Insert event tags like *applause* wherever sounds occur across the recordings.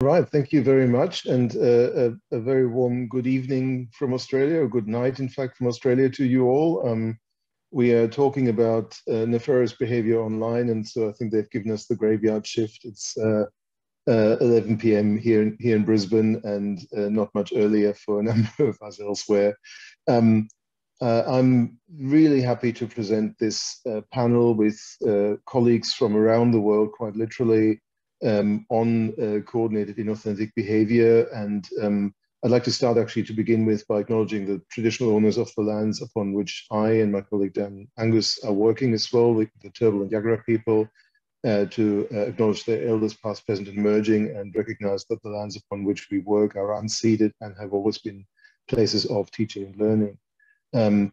Right, thank you very much, and uh, a, a, very warm good evening from Australia, or good night, in fact, from Australia to you all. Um, we are talking about uh, nefarious behavior online, and so I think they've given us the graveyard shift. It's uh, uh 11 p.m. here in, here in Brisbane, and uh, not much earlier for a *laughs* number of us elsewhere. Um, uh, I'm really happy to present this panel with colleagues from around the world, quite literally, um, on uh, coordinated inauthentic behavior. And um, I'd like to start actually to begin with by acknowledging the traditional owners of the lands upon which I and my colleague Dan Angus are working as well, the, the Turrbal and Yagara people, uh, to uh, acknowledge their elders past, present, and emerging, and recognize that the lands upon which we work are unceded and have always been places of teaching and learning. Um,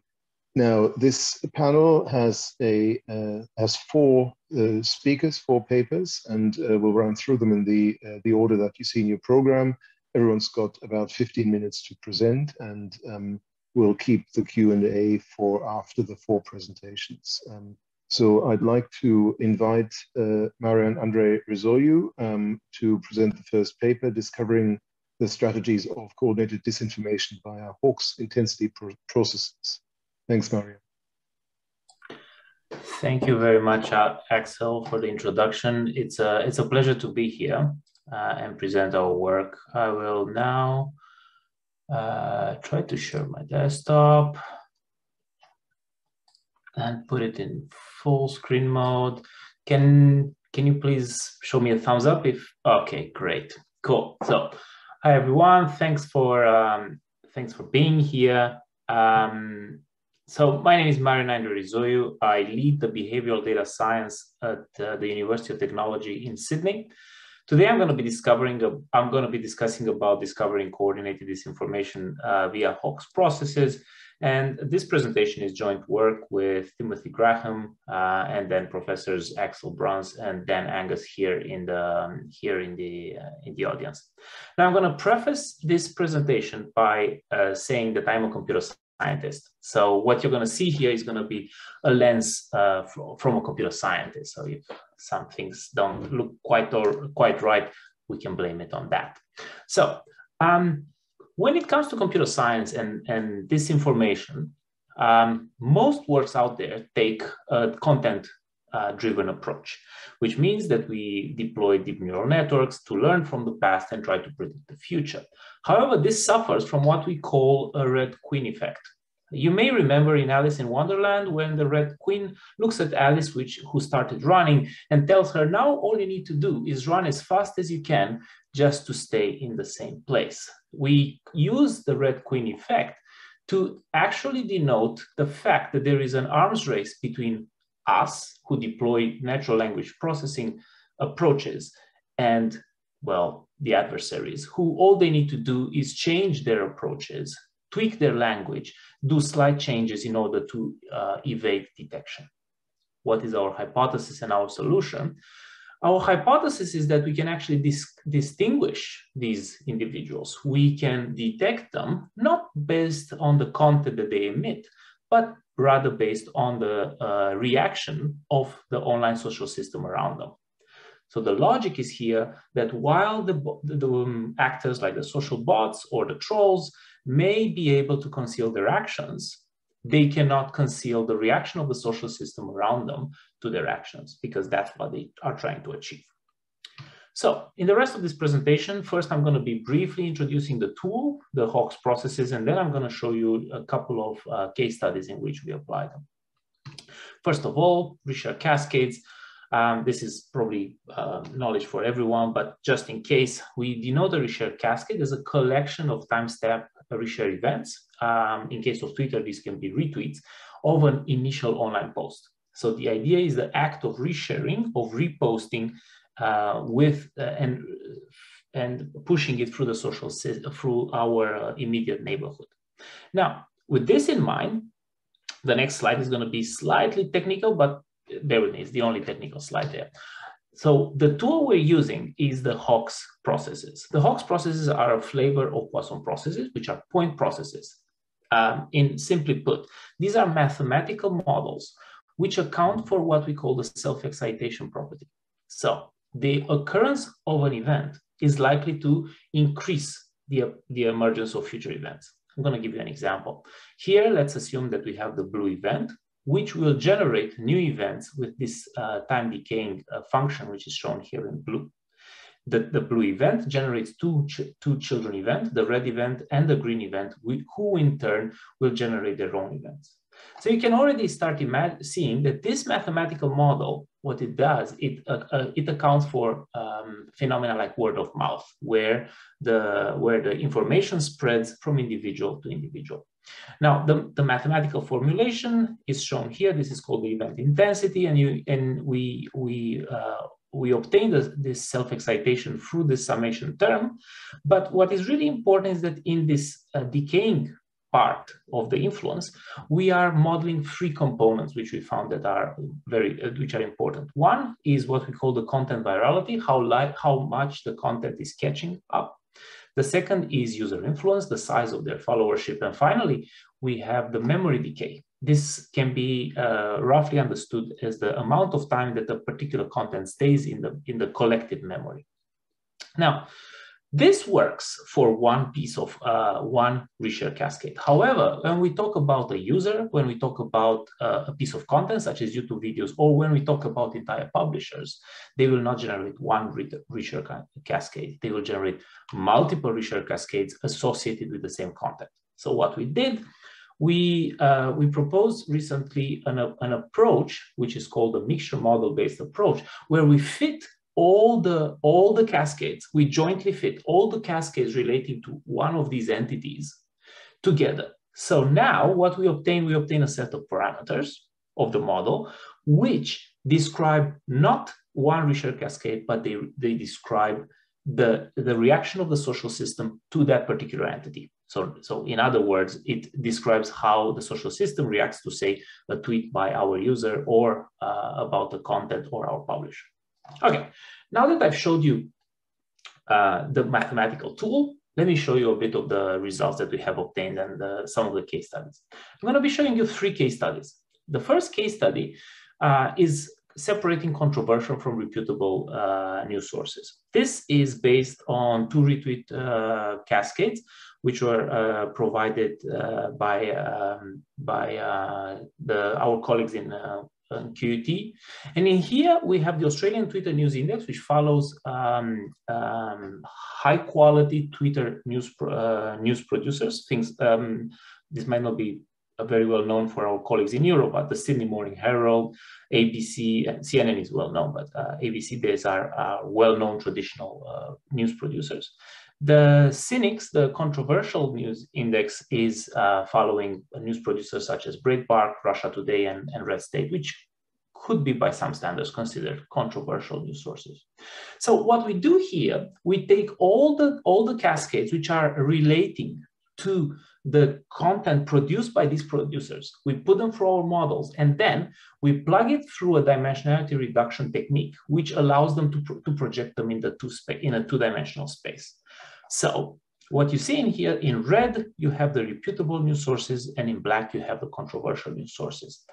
now, this panel has a uh, has four uh, speakers, four papers, and uh, we'll run through them in the uh, the order that you see in your program. Everyone's got about 15 minutes to present, and um, we'll keep the Q and A for after the four presentations. Um, so I'd like to invite uh, Marian Andrei Rizoiu um, to present the first paper, discovering the strategies of coordinated disinformation via Hawkes intensity pro processes. Thanks, Mario. Thank you very much, uh, Axel, for the introduction. It's a, it's a pleasure to be here uh, and present our work. I will now uh, try to share my desktop and put it in full screen mode. Can, can you please show me a thumbs up if, okay, great, cool. So, hi everyone, thanks for, um, thanks for being here. Um, so my name is Marian Andrei Rizoiu. I lead the behavioral data science at uh, the University of Technology in Sydney. Today I'm going to be discovering, a, I'm going to be discussing about discovering coordinated disinformation uh, via Hawkes processes. And this presentation is joint work with Timothy Graham uh, and then professors Axel Bruns and Dan Angus here in the um, here in the uh, in the audience. Now I'm going to preface this presentation by uh, saying that I'm a computer scientist. So what you're going to see here is going to be a lens uh, from a computer scientist. So if some things don't look quite or quite right, we can blame it on that. So um, when it comes to computer science and, and disinformation, um, most works out there take a content uh, driven approach, which means that we deploy deep neural networks to learn from the past and try to predict the future. However, this suffers from what we call a red queen effect. You may remember in Alice in Wonderland when the red queen looks at Alice, which, who started running, and tells her, now all you need to do is run as fast as you can just to stay in the same place. We use the red queen effect to actually denote the fact that there is an arms race between us, who deploy natural language processing approaches, and, well, the adversaries, who all they need to do is change their approaches, tweak their language, do slight changes in order to uh, evade detection. What is our hypothesis and our solution? Our hypothesis is that we can actually dis distinguish these individuals. We can detect them not based on the content that they emit, but rather based on the uh, reaction of the online social system around them. So the logic is here that while the, the, um, actors like the social bots or the trolls may be able to conceal their actions, they cannot conceal the reaction of the social system around them to their actions because that's what they are trying to achieve. So in the rest of this presentation, first I'm going to be briefly introducing the tool, the Hawkes processes, and then I'm going to show you a couple of uh, case studies in which we apply them. First of all, reshare cascades. Um, this is probably uh, knowledge for everyone, but just in case, we denote a reshare cascade as a collection of timestamp reshare events. Um, in case of Twitter, this can be retweets of an initial online post. So the idea is the act of resharing, of reposting uh, with uh, and and pushing it through the social through our uh, immediate neighborhood. Now, with this in mind, the next slide is going to be slightly technical, but with me, it's the only technical slide there. So the tool we're using is the Hawkes processes. The Hawkes processes are a flavor of Poisson processes, which are point processes. Um, in simply put, these are mathematical models which account for what we call the self-excitation property. So the occurrence of an event is likely to increase the, the emergence of future events. I'm going to give you an example. Here, let's assume that we have the blue event, which will generate new events with this uh, time decaying uh, function, which is shown here in blue. The, the blue event generates two, ch two children event, the red event and the green event, who in turn will generate their own events. So you can already start seeing that this mathematical model, what it does, it, uh, uh, it accounts for um, phenomena like word of mouth, where the, where the information spreads from individual to individual. Now, the, the mathematical formulation is shown here. This is called the event intensity, and, you, and we, we, uh, we obtain this, this self-excitation through the summation term. But what is really important is that in this uh, decaying part of the influence, we are modeling three components which we found that are very, uh, which are important. One is what we call the content virality, how, like how much the content is catching up. The second is user influence, the size of their followership. And finally, we have the memory decay. This can be uh, roughly understood as the amount of time that a particular content stays in the, in the collective memory. Now, this works for one piece of uh, one reshare cascade. However, when we talk about a user, when we talk about uh, a piece of content such as YouTube videos, or when we talk about entire publishers, they will not generate one reshare cascade. They will generate multiple reshare cascades associated with the same content. So what we did, we, uh, we proposed recently an, an approach, which is called a mixture model-based approach, where we fit all the all the cascades we jointly fit all the cascades relating to one of these entities together. So now what we obtain we obtain a set of parameters of the model which describe not one reshare cascade but they they describe the the reaction of the social system to that particular entity. So so in other words it describes how the social system reacts to say a tweet by our user or uh, about the content or our publisher Okay, now that I've showed you uh, the mathematical tool, let me show you a bit of the results that we have obtained and uh, some of the case studies. I'm going to be showing you three case studies. The first case study uh, is separating controversial from reputable uh, news sources. This is based on two retweet uh, cascades, which were uh, provided uh, by um, by uh, the our colleagues in um, QUT. And in here, we have the Australian Twitter News Index, which follows um, um, high quality Twitter news, uh, news producers. Things um, This might not be very well known for our colleagues in Europe, but the Sydney Morning Herald, ABC, and CNN is well known, but uh, ABC, these are, are well known traditional uh, news producers. The Cynics, the controversial news index, is uh, following news producers such as Breitbart, Russia Today, and, and Red State, which could be by some standards considered controversial news sources. So what we do here, we take all the, all the cascades which are relating to the content produced by these producers. We put them through our models and then we plug it through a dimensionality reduction technique, which allows them to, pro to project them in, the two in a two-dimensional space. So what you see in here, in red, you have the reputable news sources, and in black, you have the controversial news sources.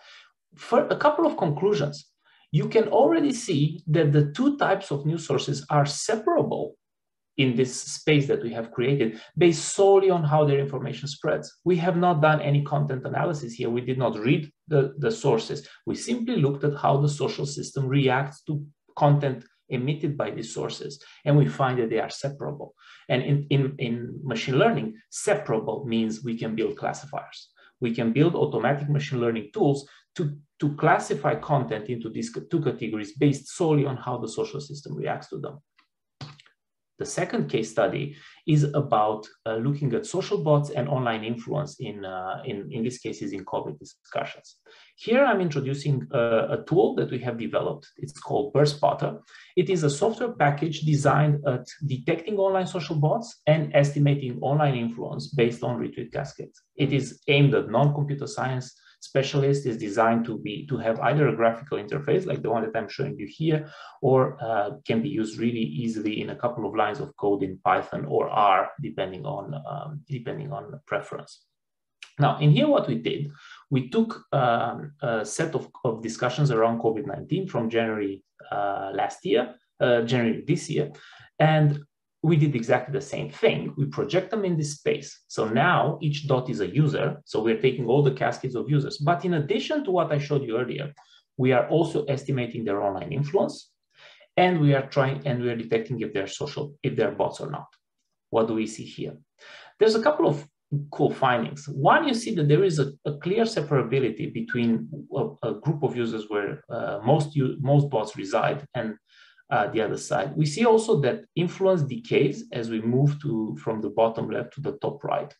For a couple of conclusions, you can already see that the two types of news sources are separable in this space that we have created based solely on how their information spreads. We have not done any content analysis here. We did not read the, the sources. We simply looked at how the social system reacts to content emitted by these sources, and we find that they are separable. And in, in, in machine learning, separable means we can build classifiers. We can build automatic machine learning tools to, to classify content into these two categories based solely on how the social system reacts to them. The second case study is about uh, looking at social bots and online influence in, uh, in, in these cases in COVID discussions. Here I'm introducing a, a, tool that we have developed. It's called BirdSpotter. It is a software package designed at detecting online social bots and estimating online influence based on retweet cascades. It is aimed at non-computer science specialist is designed to be to have either a graphical interface like the one that I'm showing you here, or uh, can be used really easily in a couple of lines of code in Python or R, depending on um, depending on preference. Now, in here, what we did, we took um, a set of, of discussions around COVID-19 from January uh, last year, uh, January this year, and we did exactly the same thing. We project them in this space. So now each dot is a user. So we're taking all the cascades of users. But in addition to what I showed you earlier, we are also estimating their online influence. And we are trying and we are detecting if they're social, if they're bots or not. What do we see here? There's a couple of cool findings. One, you see that there is a, a clear separability between a, a, group of users where uh, most, most bots reside and uh, the other side. We see also that influence decays as we move to from the bottom left to the top right.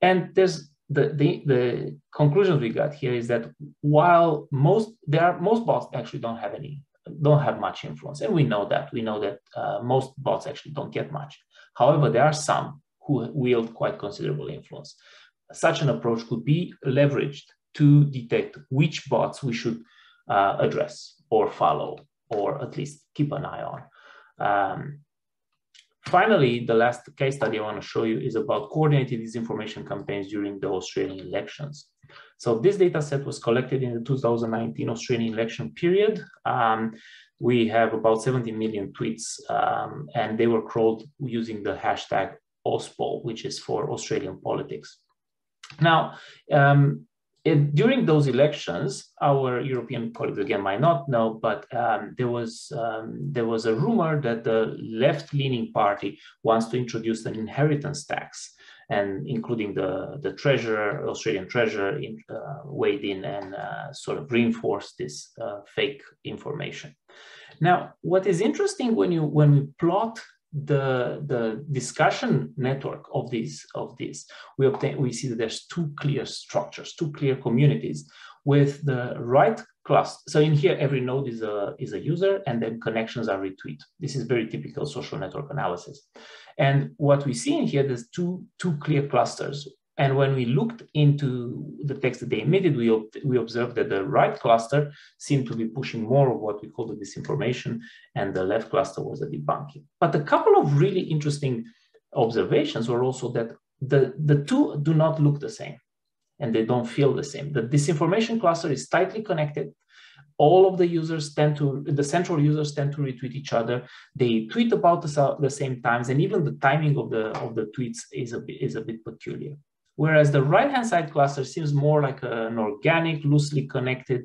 And there's the, the, the conclusions we got here is that while most there are most bots actually don't have any don't have much influence. And we know that. We know that uh, most bots actually don't get much. However there are some who wield quite considerable influence. Such an approach could be leveraged to detect which bots we should uh, address or follow or at least keep an eye on. Um, finally, the last case study I want to show you is about coordinated disinformation campaigns during the Australian elections. So this data set was collected in the 2019 Australian election period. Um, we have about 70 million tweets um, and they were crawled using the hashtag AusPol, which is for Australian politics. Now, um, it, during those elections, our European colleagues again might not know, but um, there was um, there was a rumor that the left-leaning party wants to introduce an inheritance tax, and including the the treasurer, Australian treasurer, in, uh, weighed in and uh, sort of reinforced this uh, fake information. Now, what is interesting when you when we plot the the discussion network of these of this we obtain we see that there's two clear structures two clear communities with the right cluster so in here every node is a is a user and then connections are retweet this is very typical social network analysis. And what we see in here there's two two clear clusters and when we looked into the text that they emitted, we, we observed that the right cluster seemed to be pushing more of what we call the disinformation, and the left cluster was a debunking. But a couple of really interesting observations were also that the, the two do not look the same and they don't feel the same. The disinformation cluster is tightly connected. All of the users tend to, the central users tend to retweet each other. They tweet about the, the same times, and even the timing of the of the tweets is a bit, is a bit peculiar. Whereas the right-hand side cluster seems more like an organic, loosely connected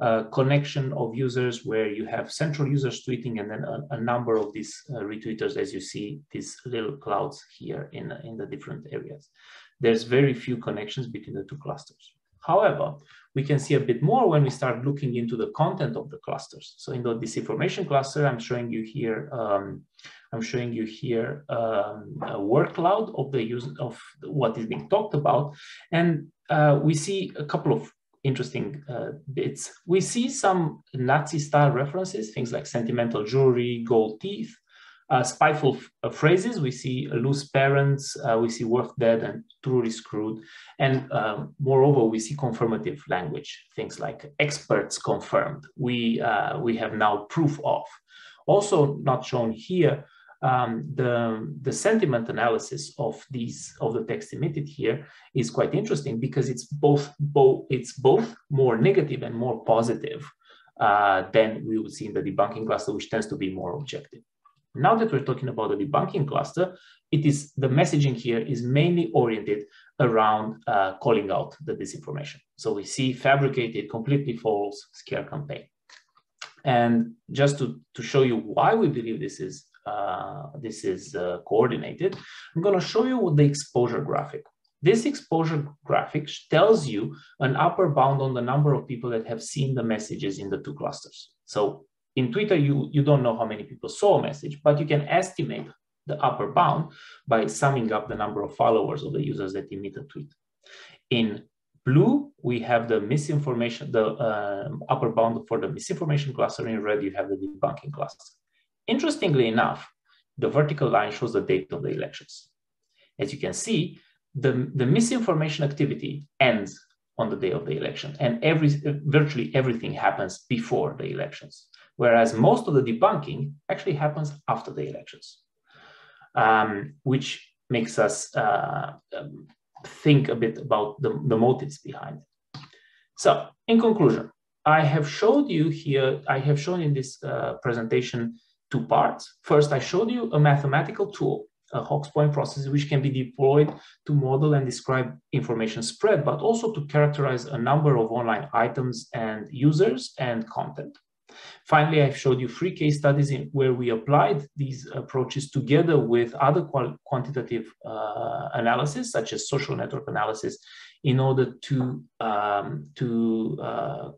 uh, connection of users where you have central users tweeting and then a, a number of these uh, retweeters as you see these little clouds here in, in the different areas. There's very few connections between the two clusters. However, we can see a bit more when we start looking into the content of the clusters. So in the disinformation cluster, I'm showing you here um, I'm showing you here um, a word cloud of the use of what is being talked about. And uh, we see a couple of interesting uh, bits. We see some Nazi style references, things like sentimental jewelry, gold teeth, uh, spiteful uh, phrases. We see loose parents, uh, we see worth dead and truly screwed. And um, moreover, we see confirmative language, things like experts confirmed. We, uh, we have now proof of. Also not shown here um, the, the sentiment analysis of these of the text emitted here is quite interesting because it's both, both it's both more negative and more positive uh, than we would see in the debunking cluster, which tends to be more objective. Now that we're talking about the debunking cluster, it is the messaging here is mainly oriented around uh, calling out the disinformation. So we see fabricated, completely false scare campaign. And just to, to show you why we believe this is uh, this is uh, coordinated, I'm going to show you the exposure graphic. This exposure graphic tells you an upper bound on the number of people that have seen the messages in the two clusters. So in Twitter, you, you don't know how many people saw a message, but you can estimate the upper bound by summing up the number of followers of the users that emit a tweet. In blue, we have the misinformation, the uh, upper bound for the misinformation cluster. In red, you have the debunking cluster. Interestingly enough, the vertical line shows the date of the elections. As you can see, the, the misinformation activity ends on the day of the election, and every, virtually everything happens before the elections, whereas most of the debunking actually happens after the elections, um, which makes us uh, um, think a bit about the, the motives behind. So, in conclusion, I have showed you here, I have shown in this uh, presentation two parts. First, I showed you a mathematical tool, a Hawkes point process, which can be deployed to model and describe information spread, but also to characterize a number of online items and users and content. Finally, I've showed you three case studies in where we applied these approaches together with other quantitative uh, analysis, such as social network analysis, in order to, um, to, uh,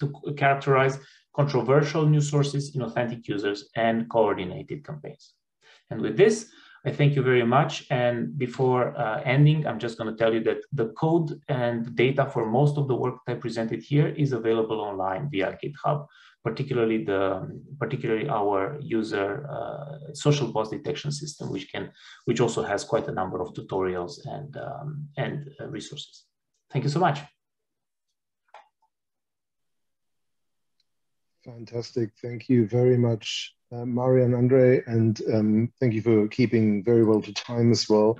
to characterize controversial news sources, inauthentic users, and coordinated campaigns. And with this, I thank you very much. And before uh, ending, I'm just going to tell you that the code and data for most of the work that I presented here is available online via GitHub particularly the particularly our user uh, social bot detection system, which can which also has quite a number of tutorials and um, and uh, resources. Thank you so much. Fantastic. Thank you very much, uh, Andrei, and um, thank you for keeping very well to time as well.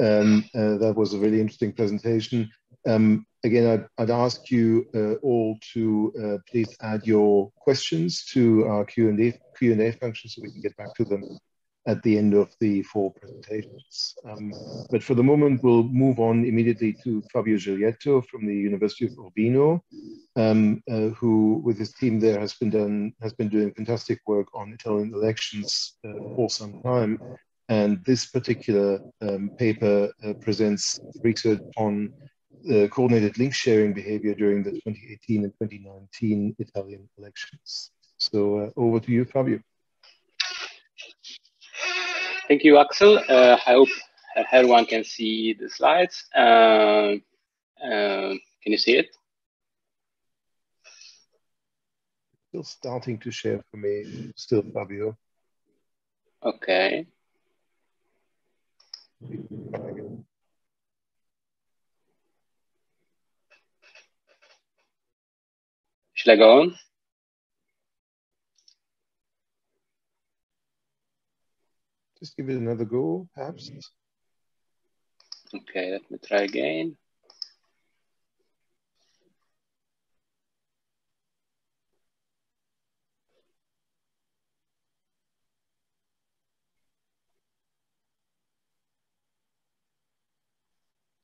Um, uh, that was a really interesting presentation. Um, again, I'd, I'd, ask you uh, all to uh, please add your questions to our Q&A function so we can get back to them at the end of the four presentations. Um, but for the moment, we'll move on immediately to Fabio Giglietto from the University of Urbino, um, uh, who, with his team there, has been done has been doing fantastic work on Italian elections uh, for some time. And this particular um, paper uh, presents research on uh, coordinated link sharing behavior during the 2018 and 2019 Italian elections. So uh, over to you, Fabio. Thank you, Axel. Uh, I hope everyone can see the slides. Uh, uh, can you see it? Still starting to share for me, still, Fabio. Okay. Should I go on? Just give it another go, perhaps. Okay, let me try again.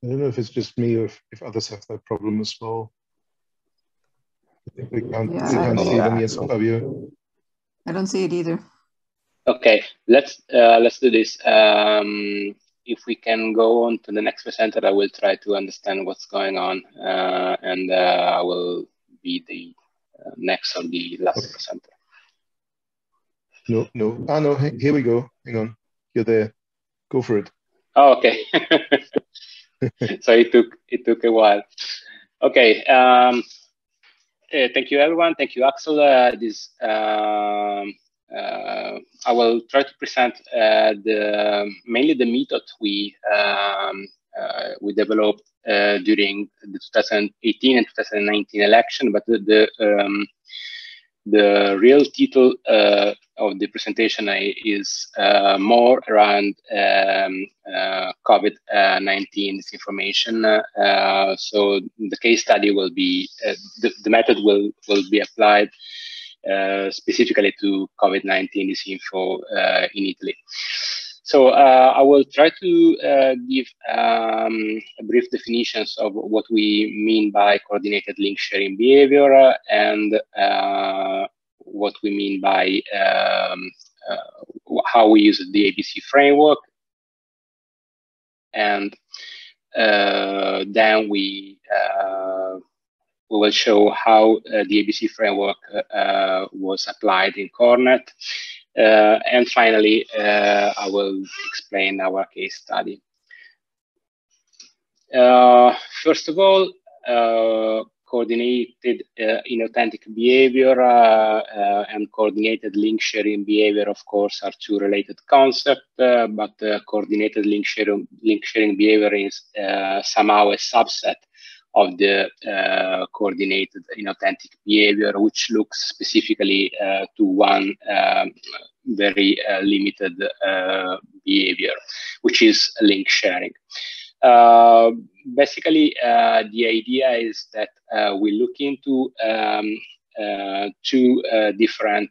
I don't know if it's just me or if, if others have that problem as well. I think we can't, yeah, we can't see them yet, Fabio. I don't see it either. Okay, let's uh, let's do this. Um, if we can go on to the next presenter, I will try to understand what's going on, uh, and uh, I will be the uh, next or the last okay. presenter. No, no. Ah, no. Here we go. Hang on. You're there. Go for it. Oh, okay. *laughs* so it took it took a while. Okay. Um, uh, thank you, everyone. Thank you, Axel. Uh, this um, I will try to present uh, the mainly the method we um, uh, we developed during the 2018 and 2019 election, but the, the um, the real title uh, of the presentation is uh, more around um, uh, COVID-19 disinformation. so the case study will be, the, the method will, will be applied uh, specifically to COVID-19 disinfo uh, in Italy. So uh, I will try to uh, give um, brief definitions of what we mean by coordinated link sharing behavior and uh, what we mean by um, how we use the ABC framework. And then we we will show how uh, the ABC framework uh, was applied in CooRnet. Uh, and finally, I will explain our case study. first of all, coordinated uh, inauthentic behavior uh, uh, and coordinated link sharing behavior, of course, are two related concepts, but coordinated link sharing, link sharing behavior is somehow a subset of the uh, coordinated inauthentic behavior, which looks specifically uh, to one um, very uh, limited uh, behavior, which is link sharing. Uh, basically, uh, the idea is that we look into um, two different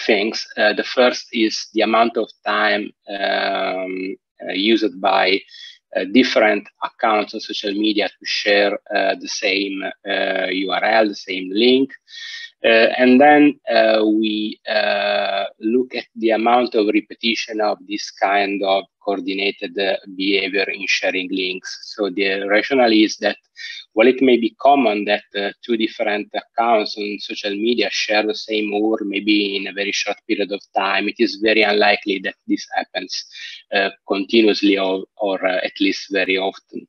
things. The first is the amount of time um, used by different accounts on social media to share uh, the same URL, the same link. Uh, and then uh, we uh, look at the amount of repetition of this kind of coordinated behavior in sharing links. So the rationale is that while it may be common that uh, two different accounts on social media share the same URL maybe in a very short period of time, it is very unlikely that this happens uh, continuously or, or uh, at least very often.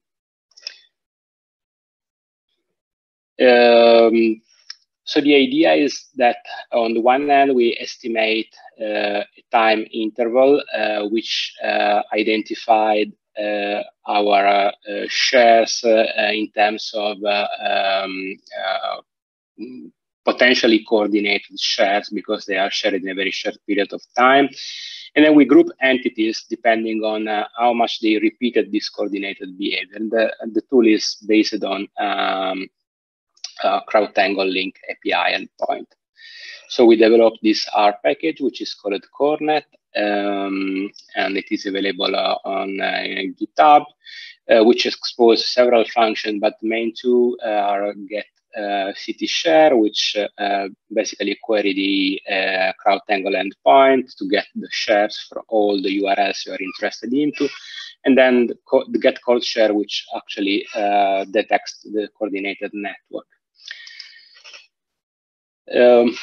Um, so the idea is that on the one hand, we estimate uh, a time interval uh, which uh, identified uh, our uh, shares uh, in terms of um, potentially coordinated shares because they are shared in a very short period of time. And then we group entities depending on how much they repeated this coordinated behavior. And the, the tool is based on um, CrowdTangle link API endpoint. So we developed this R package, which is called CooRnet, um, and it is available uh, on uh, GitHub, uh, which exposes several functions, but the main two uh, are get uh, city share, which uh, basically query the CrowdTangle endpoint to get the shares for all the URLs you are interested into, and then the, the get code share, which actually detects the coordinated network. Um,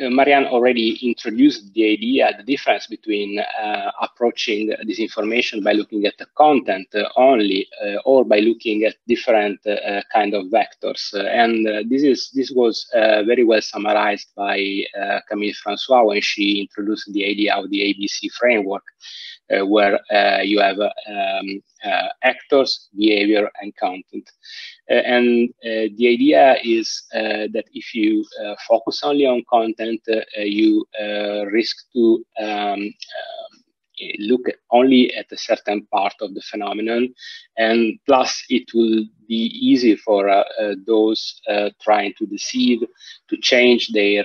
uh, Marian already introduced the idea, the difference between uh, approaching disinformation by looking at the content uh, only uh, or by looking at different uh, kind of vectors. and uh, this is this was very well summarized by Camille Francois when she introduced the idea of the ABC framework, where you have um, actors, behavior, and content. Uh, and uh, the idea is uh, that if you focus only on content, you risk to um, look only at a certain part of the phenomenon. And plus it will be easy for uh, uh, those uh, trying to deceive to change their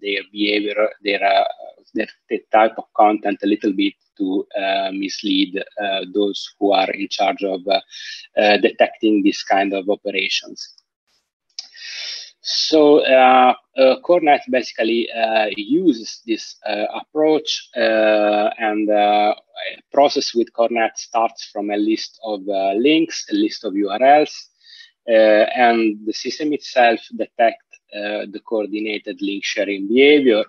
their behavior their, their, their type of content a little bit to uh, mislead uh, those who are in charge of uh, detecting this kind of operations. So uh, uh, CooRnet basically uh, uses this approach and process with CooRnet starts from a list of links, a list of URLs, and the system itself detects the coordinated link sharing behavior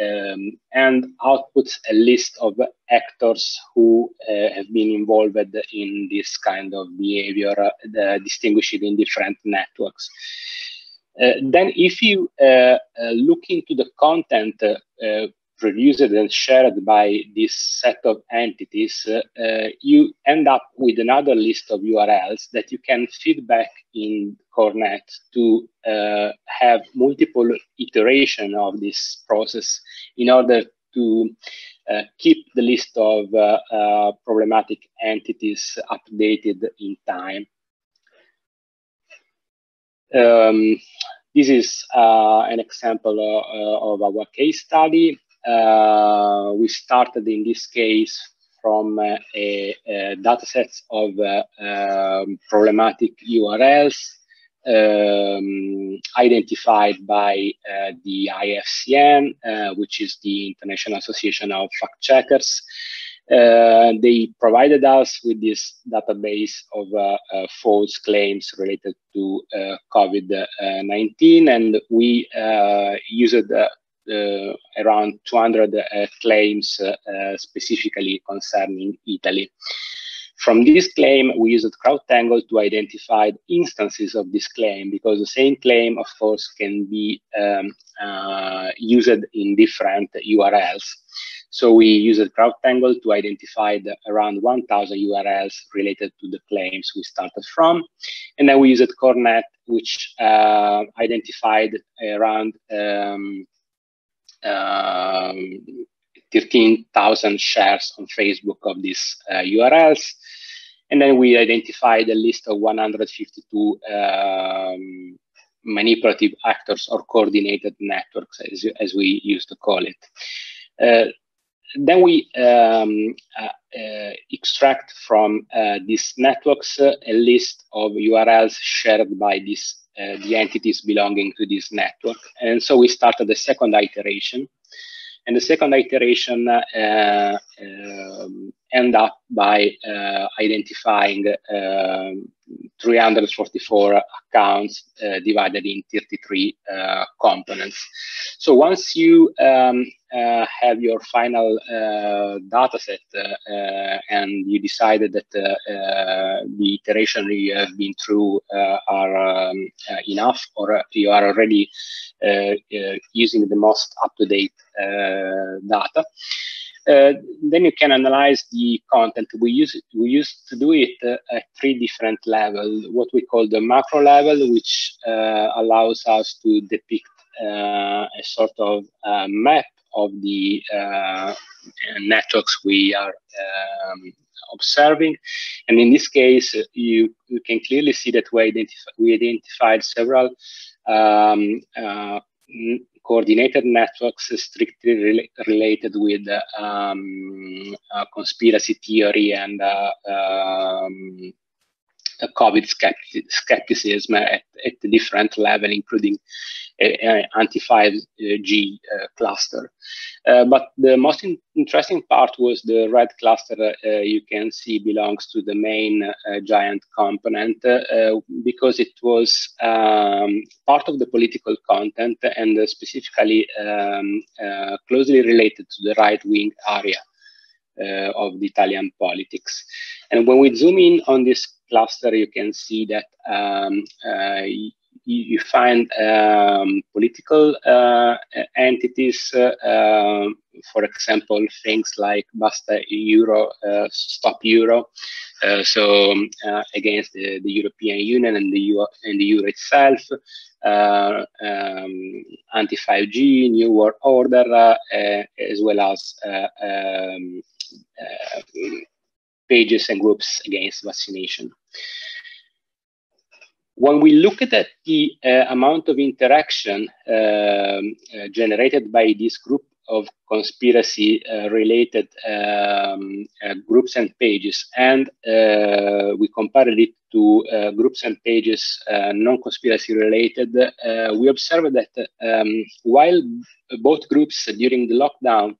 um, and outputs a list of actors who uh, have been involved in this kind of behavior, uh, in different networks. Uh, then if you uh, uh, look into the content uh, produced and shared by this set of entities, uh, you end up with another list of URLs that you can feed back in CooRnet to uh, have multiple iteration of this process in order to uh, keep the list of uh, uh, problematic entities updated in time. Um, this is uh, an example of our case study. Uh, we started in this case from uh, a, a dataset of uh, um, problematic URLs um, identified by uh, the IFCN, uh, which is the International Association of Fact Checkers. Uh, they provided us with this database of false claims related to COVID-19, and we used uh, around 200 uh, claims uh, specifically concerning Italy. From this claim, we used CrowdTangle to identify instances of this claim because the same claim, of course, can be um, uh, used in different URLs. So we used CrowdTangle to identify the, around 1,000 URLs related to the claims we started from. And then we used CooRnet, which uh, identified around um, um, 13,000 shares on Facebook of these uh, URLs. And then we identified a list of 152 um, manipulative actors or coordinated networks, as, as we used to call it. Uh, then we um, uh, uh, extract from uh, these networks a list of URLs shared by these the entities belonging to this network. And so we started the second iteration. And the second iteration uh, um, end up by uh, identifying uh, 344 accounts uh, divided in 33 uh, components. So once you um, have your final data set and you decided that the iteration you have been through are um, enough or you are already using the most up-to-date data, uh, then you can analyze the content. We use we used to do it uh, at three different levels. What we call the macro level, which uh, allows us to depict uh, a sort of uh, map of the networks we are um, observing. And in this case, you, you can clearly see that we, we identified several um, coordinated networks strictly re related with um, uh, conspiracy theory and uh, um, COVID skepticism at, at different level, including anti-5G uh, cluster. Uh, but the most in interesting part was the red cluster uh, you can see belongs to the main giant component because it was um, part of the political content and specifically um, closely related to the right-wing area. Uh, of the Italian politics. And when we zoom in on this cluster, you can see that um, uh, you, find um, political uh, entities, uh, um, for example, things like Basta Euro, uh, Stop Euro, uh, so um, uh, against the, the, European Union and the, Euro, and the Euro itself, um, anti-5G, New World Order, as well as um, pages and groups against vaccination when we look at the uh, amount of interaction um, uh, generated by this group of conspiracy uh, related um, uh, groups and pages and uh, we compared it to uh, groups and pages non-conspiracy related we observed that um, while both groups during the lockdown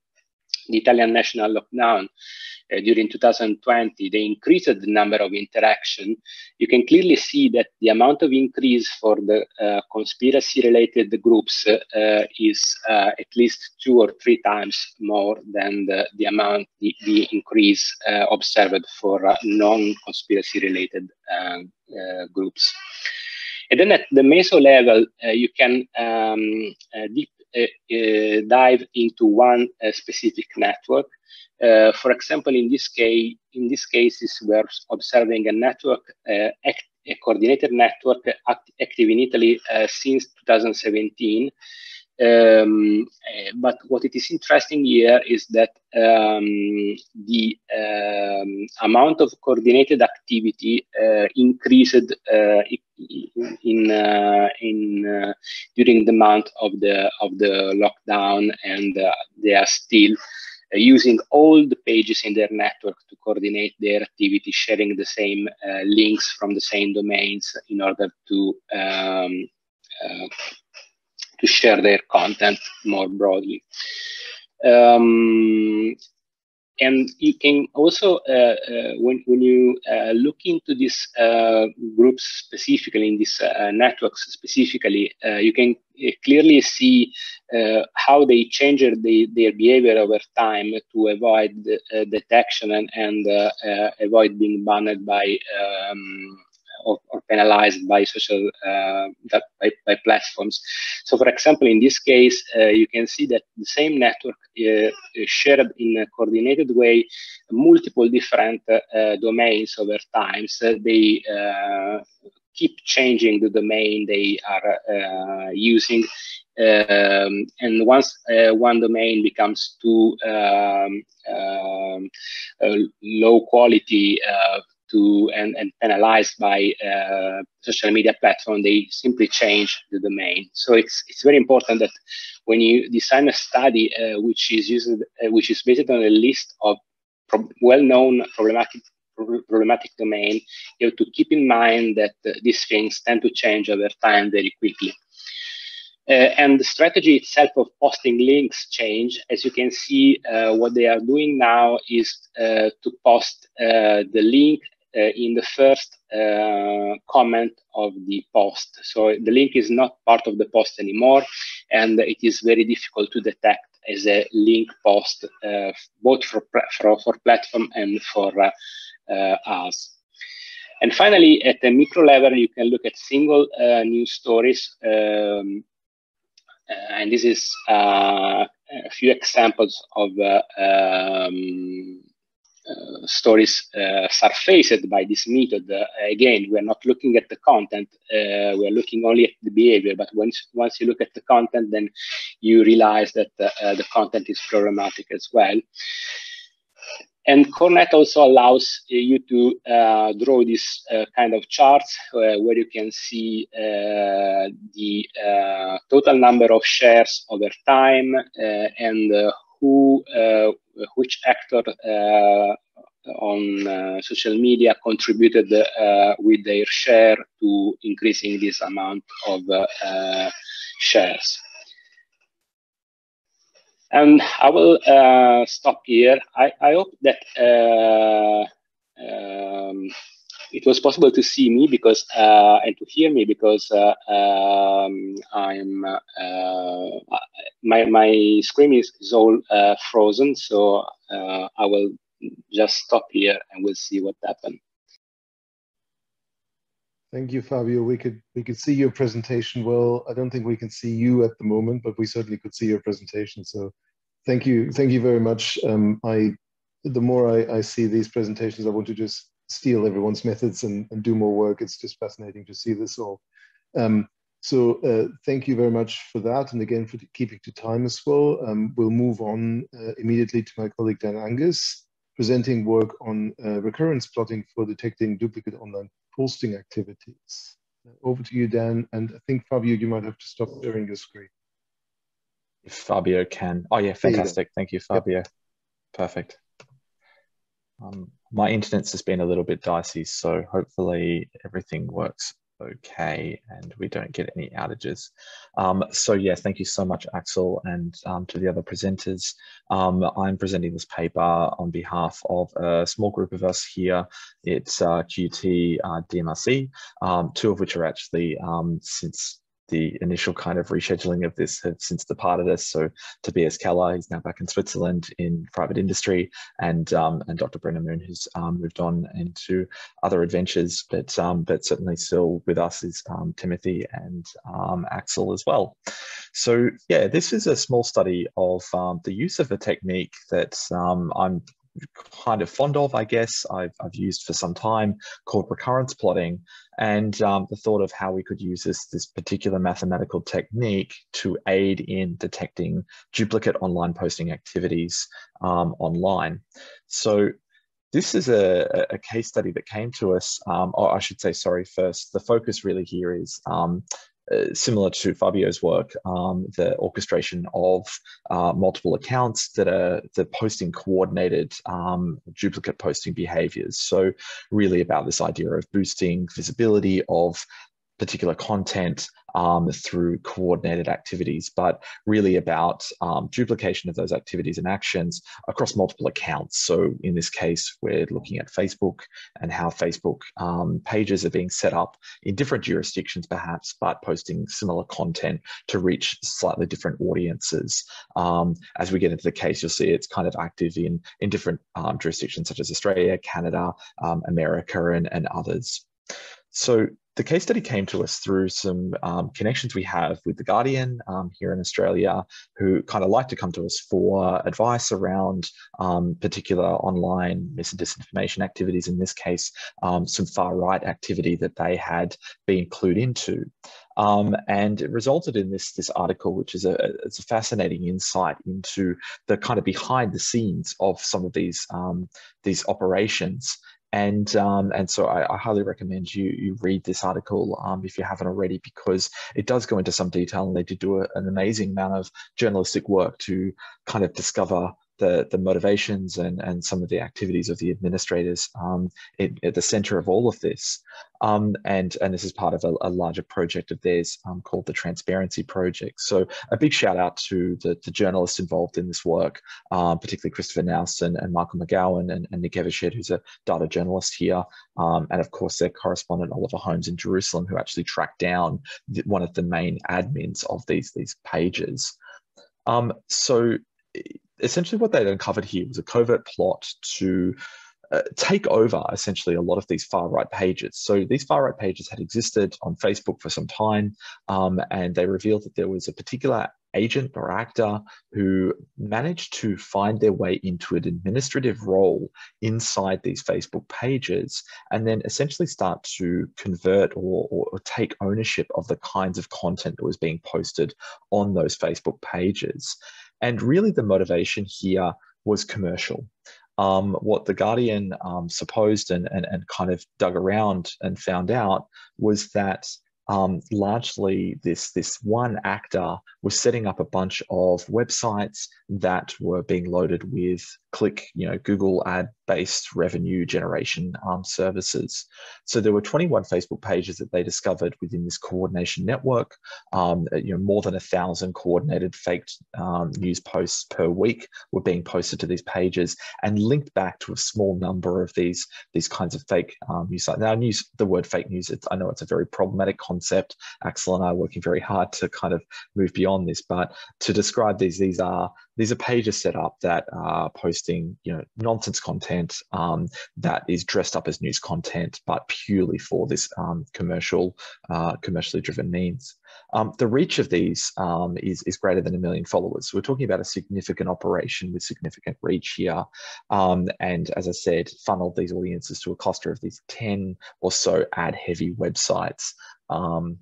the Italian national lockdown uh, during 2020, they increased the number of interaction. You can clearly see that the amount of increase for the uh, conspiracy-related groups uh, is uh, at least two or three times more than the, the amount, the, the increase uh, observed for uh, non-conspiracy-related groups. And then at the meso level, you can um, deep uh, Eh, eh, dive into one uh, specific network. For example, in this case, in these cases, we're observing a network, a coordinated network act active in Italy since 2017. Um, but what it is interesting here is that um, the um, amount of coordinated activity uh, increased uh, in uh, in uh, during the month of the of the lockdown, and uh, they are still uh, using all the pages in their network to coordinate their activity, sharing the same links from the same domains in order to um, to share their content more broadly. Um, and you can also, uh, uh, when, when you uh, look into these uh, groups specifically, in these uh, networks specifically, you can clearly see how they changed the, their behavior over time to avoid detection and, and avoid being banned by um, or, or penalized by social uh, by, by, platforms. So, for example, in this case, uh, you can see that the same network uh, shared in a coordinated way multiple different domains over time. So they keep changing the domain they are uh, using um, and once uh, one domain becomes too um, um, uh, low quality to and, and penalized by uh, social media platform, they simply change the domain. So it's it's very important that when you design a study uh, which is used, uh, which is based on a list of pro- well-known problematic problematic domain, you have to keep in mind that uh, these things tend to change over time very quickly. Uh, and the strategy itself of posting links change. As you can see, uh, what they are doing now is uh, to post uh, the link in the first uh, comment of the post. So the link is not part of the post anymore, and it is very difficult to detect as a link post, both for, for, for platform and for us. And finally, at the micro level, you can look at single news stories. Um, uh, and this is uh, a few examples of uh, um, uh, stories uh, surfaced by this method. Uh, again, we're not looking at the content, we're looking only at the behavior. But once, once you look at the content, then you realize that the content is problematic as well. And CooRnet also allows uh, you to uh, draw this uh, kind of charts uh, where you can see uh, the uh, total number of shares over time and who, which actor on social media contributed with their share to increasing this amount of shares. And I will uh, stop here. I, I hope that uh, um, it was possible to see me because uh, and to hear me because uh, um, I'm uh, my my screen is, is all uh, frozen. So I will just stop here and we'll see what happens. Thank you, Fabio. We could we could see your presentation well. I don't think we can see you at the moment, but we certainly could see your presentation. So thank you, thank you very much. Um, I the more I, I, see these presentations, I want to just steal everyone's methods and, and do more work. It's just fascinating to see this all. Um, so uh, thank you very much for that, and again for keeping to time as well. Um, we'll move on uh, immediately to my colleague Dan Angus, presenting work on uh, recurrence plotting for detecting duplicate online posting activities. Over to you, Dan. And I think, Fabio, you might have to stop sharing your screen. If Fabio can. Oh, yeah, fantastic. Thank you, Fabio. Yep. Perfect. Um, my internet's just been a little bit dicey, so hopefully everything works okay and we don't get any outages. Um, so yeah, thank you so much, Axel, and um, to the other presenters. Um, I'm presenting this paper on behalf of a small group of us here. It's uh, QUT uh, DMRC, um, two of which are actually um, since the initial kind of rescheduling of this have since departed us. So Tobias Keller, he's now back in Switzerland in private industry, and um, and Dr. Brenda Moon, who's um, moved on into other adventures, but um, but certainly still with us is um, Timothy and um, Axel as well. So yeah, this is a small study of um, the use of a technique that I'm kind of fond of, I guess, I've, I've used for some time called recurrence plotting. And um, the thought of how we could use this, this particular mathematical technique to aid in detecting duplicate online posting activities um, online. So this is a, a, case study that came to us, um, or I should say, sorry, first, the focus really here is um, uh, similar to Fabio's work, um, the orchestration of uh, multiple accounts that are the posting coordinated um, duplicate posting behaviors. So really about this idea of boosting visibility of particular content um, through coordinated activities, but really about um, duplication of those activities and actions across multiple accounts. So in this case, we're looking at Facebook and how Facebook um, pages are being set up in different jurisdictions, perhaps, but posting similar content to reach slightly different audiences. Um, as we get into the case, you'll see it's kind of active in, in different um, jurisdictions such as Australia, Canada, um, America, and, and others. So the case study came to us through some um, connections we have with The Guardian um, here in Australia, who kind of like to come to us for advice around um, particular online mis and disinformation activities, in this case, um, some far right activity that they had been clued into. Um, and it resulted in this, this article, which is a, it's a fascinating insight into the kind of behind the scenes of some of these, um, these operations and um, and so I, I, highly recommend you you read this article um, if you haven't already because it does go into some detail and they did do a, an amazing amount of journalistic work to kind of discover the, the motivations and, and some of the activities of the administrators um, in, at the center of all of this. Um, and, and this is part of a, a larger project of theirs um, called the Transparency Project. So a big shout out to the, the journalists involved in this work, um, particularly Christopher and, and Michael McGowan and, and Nick Evershed, who's a data journalist here. Um, and of course, their correspondent, Oliver Holmes in Jerusalem, who actually tracked down the, one of the main admins of these, these pages. Um, so essentially what they'd uncovered here was a covert plot to uh, take over essentially a lot of these far right pages. So these far right pages had existed on Facebook for some time, um, and they revealed that there was a particular agent or actor who managed to find their way into an administrative role inside these Facebook pages and then essentially start to convert or, or, or, take ownership of the kinds of content that was being posted on those Facebook pages. And really, the motivation here was commercial. Um, what the Guardian um, supposed and, and, and kind of dug around and found out was that um, largely this this one actor was setting up a bunch of websites that were being loaded with click you know google ad based revenue generation um, services. So there were 21 facebook pages that they discovered within this coordination network. Um, you know more than a thousand coordinated fake um, news posts per week were being posted to these pages and linked back to a small number of these these kinds of fake um, news sites. Now use the word fake news. I know it's a very problematic concept. Axel and I are working very hard to kind of move beyond this, but to describe these, these are these are pages set up that are posting you know nonsense content um, that is dressed up as news content, but purely for this um, commercial, uh, commercially driven means. Um, the reach of these um, is, is greater than a million followers. So we're talking about a significant operation with significant reach here. Um, and as I said, funneled these audiences to a cluster of these 10 or so ad heavy websites. Um,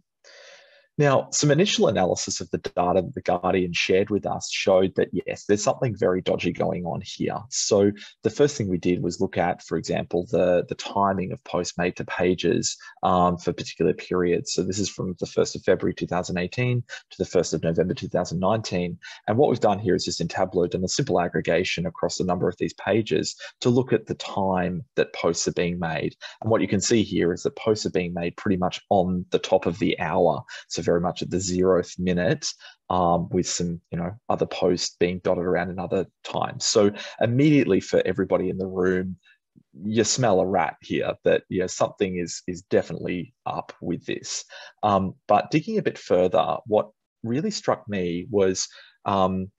now, some initial analysis of the data that the Guardian shared with us showed that yes, there's something very dodgy going on here. So the first thing we did was look at, for example, the, the timing of posts made to pages um, for particular periods. So this is from the 1st of February 2018 to the 1st of November 2019. And what we've done here is just in Tableau done a simple aggregation across a number of these pages to look at the time that posts are being made. And what you can see here is that posts are being made pretty much on the top of the hour. So very much at the zeroth minute um, with some you know other posts being dotted around in other times. So immediately for everybody in the room you smell a rat here that you know something is is definitely up with this. Um, but digging a bit further what really struck me was um,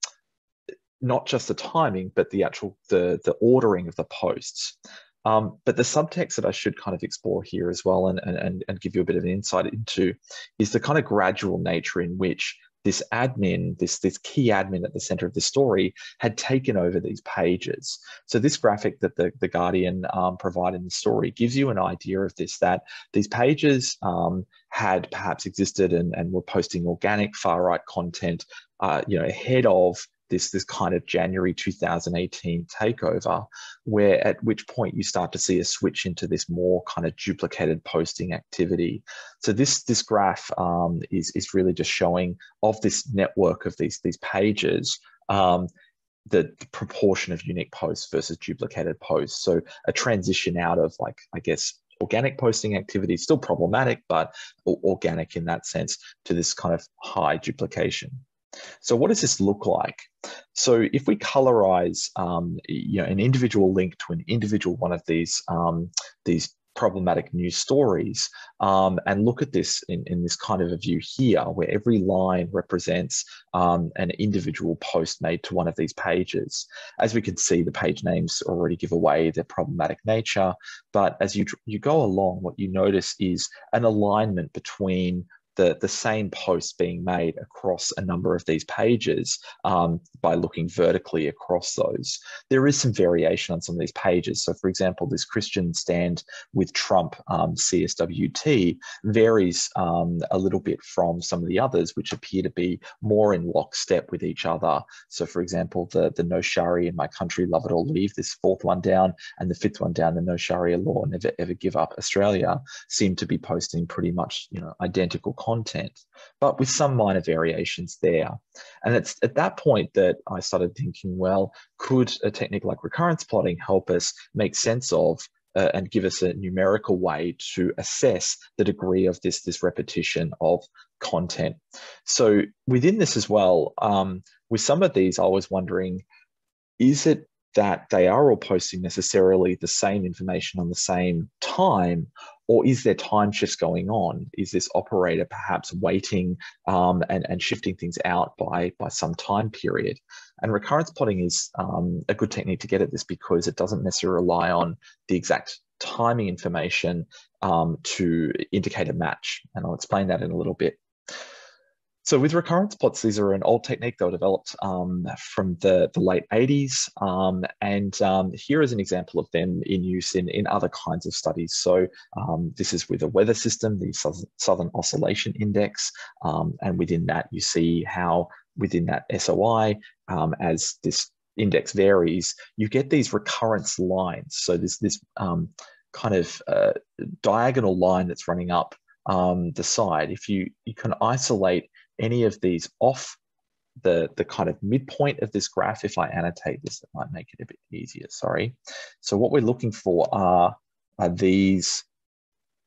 not just the timing but the actual the the ordering of the posts um, but the subtext that I should kind of explore here as well and, and, and give you a bit of an insight into is the kind of gradual nature in which this admin, this, this key admin at the center of the story, had taken over these pages. So this graphic that the, the Guardian um, provide in the story gives you an idea of this, that these pages um, had perhaps existed and, and were posting organic far-right content uh, you know, ahead of this this kind of January 2018 takeover, where at which point you start to see a switch into this more kind of duplicated posting activity. So this this graph um, is is really just showing of this network of these these pages. Um, the, the proportion of unique posts versus duplicated posts. So a transition out of like, I guess, organic posting activity, still problematic, but organic in that sense to this kind of high duplication. So what does this look like? So if we colorize um, you know, an individual link to an individual one of these, um, these problematic news stories um, and look at this in, in this kind of a view here where every line represents um, an individual post made to one of these pages. As we can see, the page names already give away their problematic nature, but as you, you go along, what you notice is an alignment between the, the same post being made across a number of these pages um, by looking vertically across those. There is some variation on some of these pages. So for example, this Christian stand with Trump um, CSWT varies um, a little bit from some of the others, which appear to be more in lockstep with each other. So for example, the, the No Sharia in My Country, Love It or Leave, this fourth one down, and the fifth one down, the No Sharia Law, Never Ever Give Up Australia, seem to be posting pretty much you know identical content, but with some minor variations there. And it's at that point that I started thinking, well, could a technique like recurrence plotting help us make sense of uh, and give us a numerical way to assess the degree of this, this repetition of content. So within this as well, um, with some of these, I was wondering, is it that they are all posting necessarily the same information on the same time, or is there time shifts going on? Is this operator perhaps waiting um, and, and shifting things out by, by some time period? And recurrence plotting is um, a good technique to get at this because it doesn't necessarily rely on the exact timing information um, to indicate a match. And I'll explain that in a little bit. So with recurrence plots, these are an old technique that were developed um, from the, the late 80s. Um, and um, here is an example of them in use in, in other kinds of studies. So um, this is with a weather system, the Southern Oscillation Index. Um, and within that, you see how within that SOI, um, as this index varies, you get these recurrence lines. So there's this kind of uh, diagonal line that's running up the side, if you, you can isolate any of these off the, the kind of midpoint of this graph, if I annotate this, that might make it a bit easier, sorry. So what we're looking for are, are these,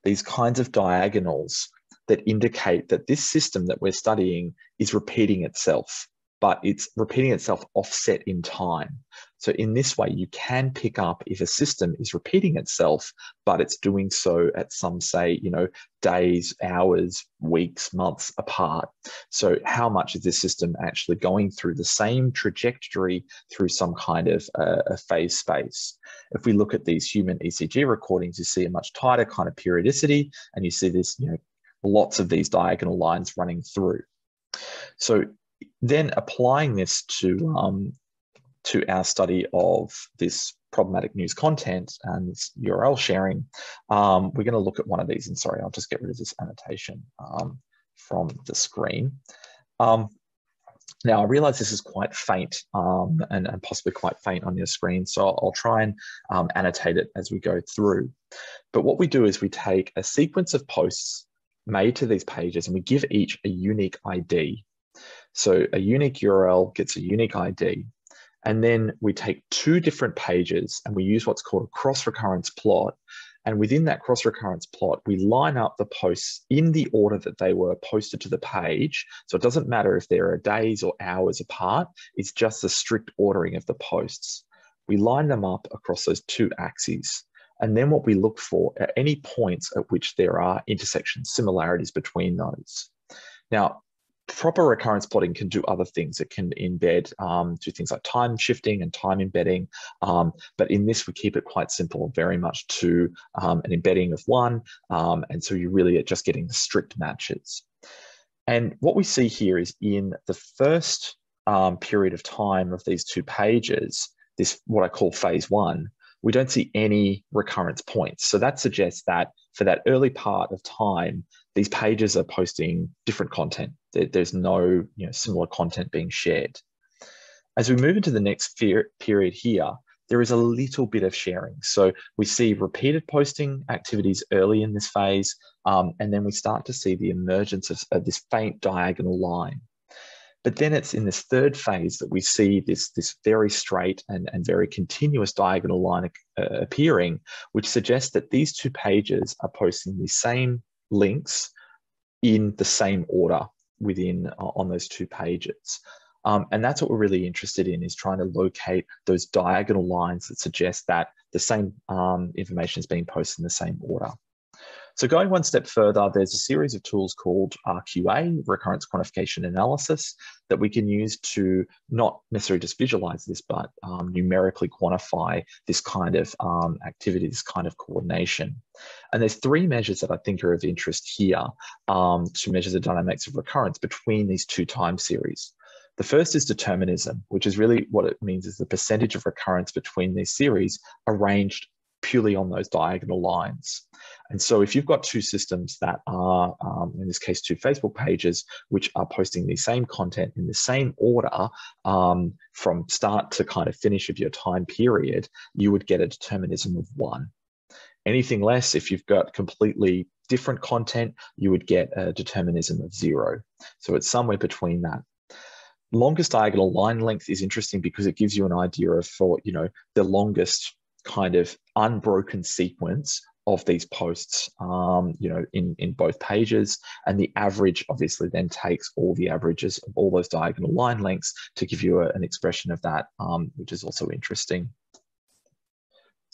these kinds of diagonals that indicate that this system that we're studying is repeating itself but it's repeating itself offset in time. So in this way, you can pick up if a system is repeating itself, but it's doing so at some say, you know, days, hours, weeks, months apart. So how much is this system actually going through the same trajectory through some kind of uh, a phase space? If we look at these human ECG recordings, you see a much tighter kind of periodicity, and you see this, you know, lots of these diagonal lines running through. So then applying this to um, to our study of this problematic news content and this URL sharing, um, we're going to look at one of these. And sorry, I'll just get rid of this annotation um, from the screen. Um, now, I realize this is quite faint um, and, and, possibly quite faint on your screen, so I'll, I'll try and um, annotate it as we go through. But what we do is we take a sequence of posts made to these pages and we give each a unique ID. So a unique URL gets a unique ID. And then we take two different pages and we use what's called a cross recurrence plot. And within that cross recurrence plot, we line up the posts in the order that they were posted to the page. So it doesn't matter if there are days or hours apart, it's just the strict ordering of the posts. We line them up across those two axes. And then what we look for are any points at which there are intersection similarities between those. Now, proper recurrence plotting can do other things. It can embed, um, do things like time shifting and time embedding. Um, but in this, we keep it quite simple, very much to um, an embedding of one. Um, and so you really are just getting the strict matches. And what we see here is in the first um, period of time of these two pages, this what I call phase one, we don't see any recurrence points. So that suggests that for that early part of time, these pages are posting different content. there's no you know, similar content being shared. As we move into the next period here, there is a little bit of sharing. So we see repeated posting activities early in this phase, um, and then we start to see the emergence of, of this faint diagonal line. But then it's in this third phase that we see this, this very straight and, and very continuous diagonal line uh, appearing, which suggests that these two pages are posting the same links in the same order within uh, on those two pages. Um, and that's what we're really interested in is trying to locate those diagonal lines that suggest that the same um, information is being posted in the same order. So going one step further, there's a series of tools called RQA, recurrence quantification analysis, that we can use to not necessarily just visualize this, but um, numerically quantify this kind of um, activity, this kind of coordination. And there's three measures that I think are of interest here um, to measure the dynamics of recurrence between these two time series. The first is determinism, which is really what it means is the percentage of recurrence between these series arranged purely on those diagonal lines. And so if you've got two systems that are, um, in this case, two Facebook pages, which are posting the same content in the same order um, from start to kind of finish of your time period, you would get a determinism of one. Anything less, if you've got completely different content, you would get a determinism of zero. So it's somewhere between that longest diagonal line length is interesting because it gives you an idea of for you know the longest kind of unbroken sequence of these posts, um, you know, in, in both pages. And the average obviously then takes all the averages of all those diagonal line lengths to give you a, an expression of that, um, which is also interesting.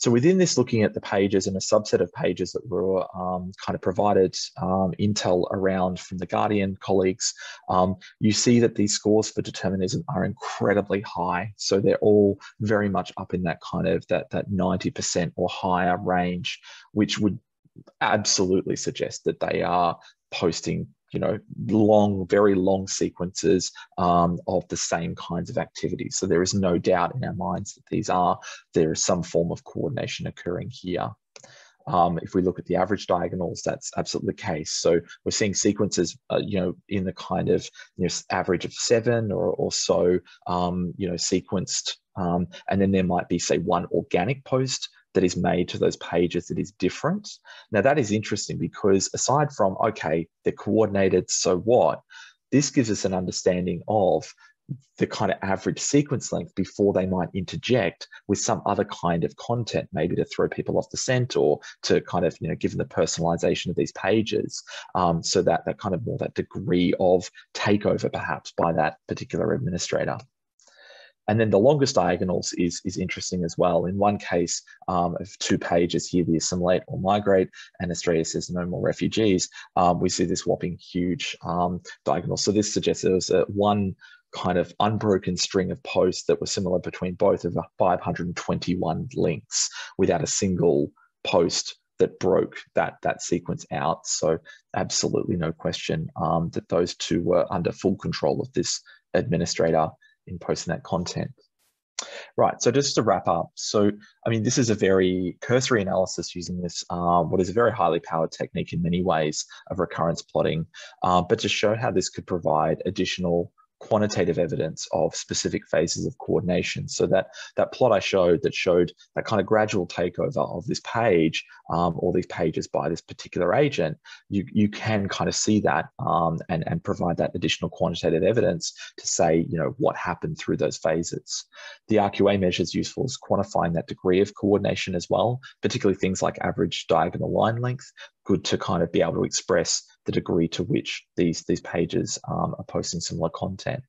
So within this, looking at the pages and a subset of pages that were um, kind of provided um, intel around from the Guardian colleagues, um, you see that these scores for determinism are incredibly high. So they're all very much up in that kind of that that 90% or higher range, which would absolutely suggest that they are posting you know, long, very long sequences um, of the same kinds of activities. So there is no doubt in our minds that these are, there is some form of coordination occurring here. Um, if we look at the average diagonals, that's absolutely the case. So we're seeing sequences, uh, you know, in the kind of you know, average of seven or, or so, um, you know, sequenced. Um, and then there might be, say, one organic post that is made to those pages that is different. Now, that is interesting because aside from, okay, they're coordinated, so what? This gives us an understanding of the kind of average sequence length before they might interject with some other kind of content, maybe to throw people off the scent or to kind of, you know, given the personalization of these pages, um, so that that kind of more that degree of takeover perhaps by that particular administrator. And then the longest diagonals is, is interesting as well. In one case um, of two pages here, the assimilate or migrate, and Australia says no more refugees, um, we see this whopping huge um, diagonal. So this suggests there was a one kind of unbroken string of posts that were similar between both of 521 links without a single post that broke that that sequence out. So absolutely no question um, that those two were under full control of this administrator in posting that content. Right, so just to wrap up, so I mean, this is a very cursory analysis using this, uh, what is a very highly powered technique in many ways of recurrence plotting, uh, but to show how this could provide additional quantitative evidence of specific phases of coordination. So that that plot I showed that showed that kind of gradual takeover of this page um, or these pages by this particular agent, you, you can kind of see that um, and, and provide that additional quantitative evidence to say, you know, what happened through those phases. The RQA measure is useful as quantifying that degree of coordination as well, particularly things like average diagonal line length, good to kind of be able to express the degree to which these, these pages um, are posting similar content.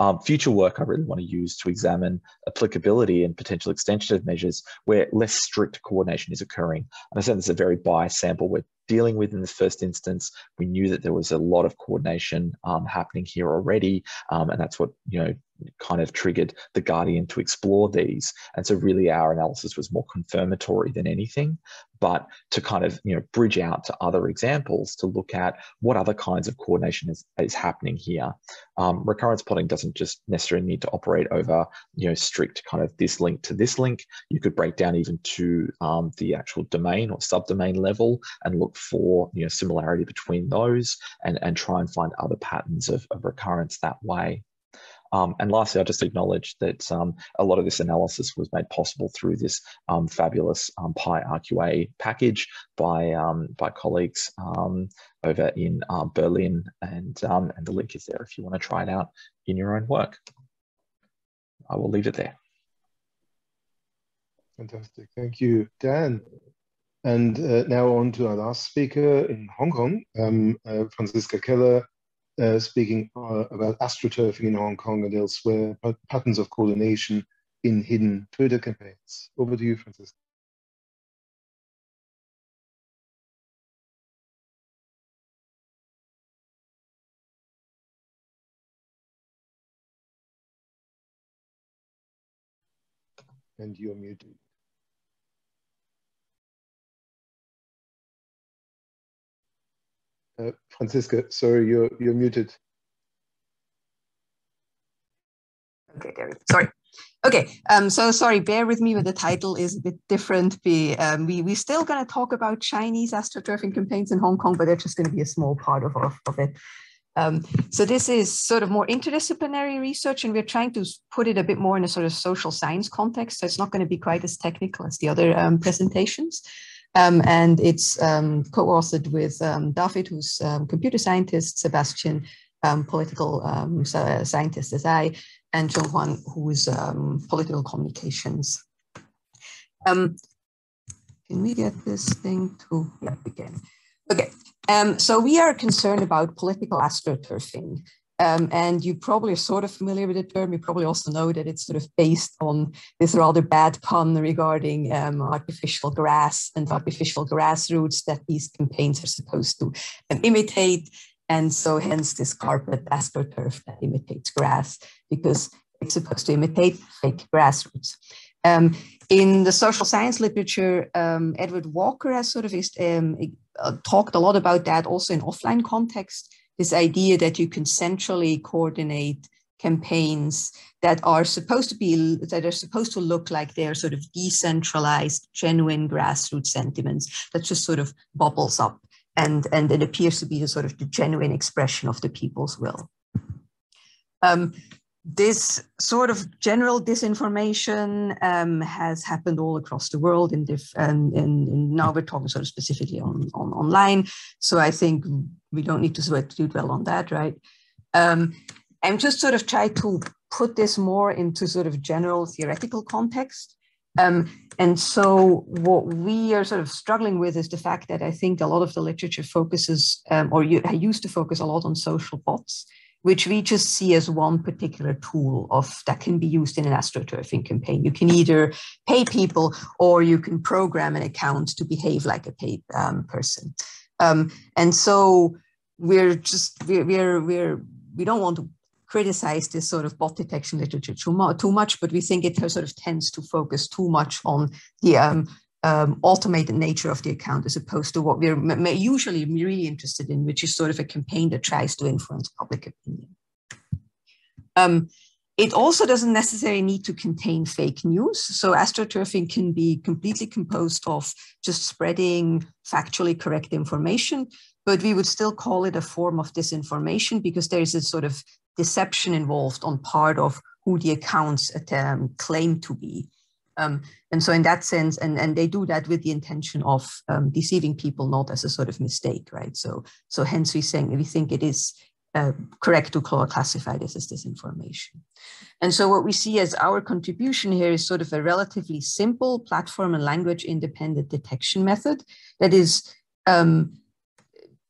Um, future work I really want to use to examine applicability and potential extension of measures where less strict coordination is occurring. And I said this is a very biased sample we're dealing with in this first instance. We knew that there was a lot of coordination um, happening here already, um, and that's what you know kind of triggered the Guardian to explore these. And so really our analysis was more confirmatory than anything, but to kind of, you know, bridge out to other examples to look at what other kinds of coordination is, is happening here. Um, recurrence plotting doesn't just necessarily need to operate over, you know, strict kind of this link to this link. You could break down even to um, the actual domain or subdomain level and look for, you know, similarity between those and, and try and find other patterns of, of recurrence that way. Um, and lastly, I'll just acknowledge that um, a lot of this analysis was made possible through this um, fabulous um, PyRQA package by, um, by colleagues um, over in uh, Berlin. And, and the link is there if you want to try it out in your own work. I will leave it there. Fantastic. Thank you, Dan. And uh, now on to our last speaker in Hong Kong, um, uh, Franziska Keller, uh, speaking uh, about astroturfing in Hong Kong and elsewhere, patterns of coordination in hidden Twitter campaigns. Over to you, Franziska. And you're muted. Uh, Franziska, sorry, you're, you're muted. Okay, there Sorry. Okay, um, so sorry, bear with me, but the title is a bit different. Be, um, we, we're still going to talk about Chinese astroturfing campaigns in Hong Kong, but they're just going to be a small part of, of, of it. Um, so this is sort of more interdisciplinary research, and we're trying to put it a bit more in a sort of social science context. So it's not going to be quite as technical as the other um, presentations. Um, and it's um, co-authored with um, David, who's um, computer scientist, Sebastian, um, political um, scientist as I, and JungHwan, who is political communications. can we get this thing to, yeah, begin. Okay, so we are concerned about political astroturfing. Um, and you probably are sort of familiar with the term. You probably also know that it's sort of based on this rather bad pun regarding um, artificial grass and artificial grassroots that these campaigns are supposed to um, imitate. And so hence this carpet astroturf that imitates grass because it's supposed to imitate fake grassroots. Um, in the social science literature, um, Edward Walker has sort of um, uh, talked a lot about that also in offline context this idea that you can centrally coordinate campaigns that are supposed to be that are supposed to look like they're sort of decentralized genuine grassroots sentiments that just sort of bubbles up and and it appears to be the sort of the genuine expression of the people's will. Um, this sort of general disinformation um, has happened all across the world in, diff- and, and, and, now we're talking sort of specifically on, on online. So i think we don't need to sort of do dwell on that right? Um, i'm just sort of try to put this more into sort of general theoretical context. Um, and so what we are sort of struggling with is the fact that i think a lot of the literature focuses um, or you, used to focus a lot on social bots which we just see as one particular tool of that can be used in an astroturfing campaign. You can either pay people or you can program an account to behave like a paid um, person. Um, and so we're just we're we're we're we don't want to criticize this sort of bot detection literature too, mu- too much, but we think it sort of tends to focus too much on the um, um, automated nature of the account as opposed to what we're usually really interested in, which is sort of a campaign that tries to influence public opinion. Um, it also doesn't necessarily need to contain fake news. So astroturfing can be completely composed of just spreading factually correct information, but we would still call it a form of disinformation because there is a sort of deception involved on part of who the accounts um, claim to be. Um, and so in that sense, and, and they do that with the intention of um, deceiving people, not as a sort of mistake, right? So, so hence we saying we think it is uh, correct to classify this as disinformation. And so what we see as our contribution here is sort of a relatively simple platform and language independent detection method that is um,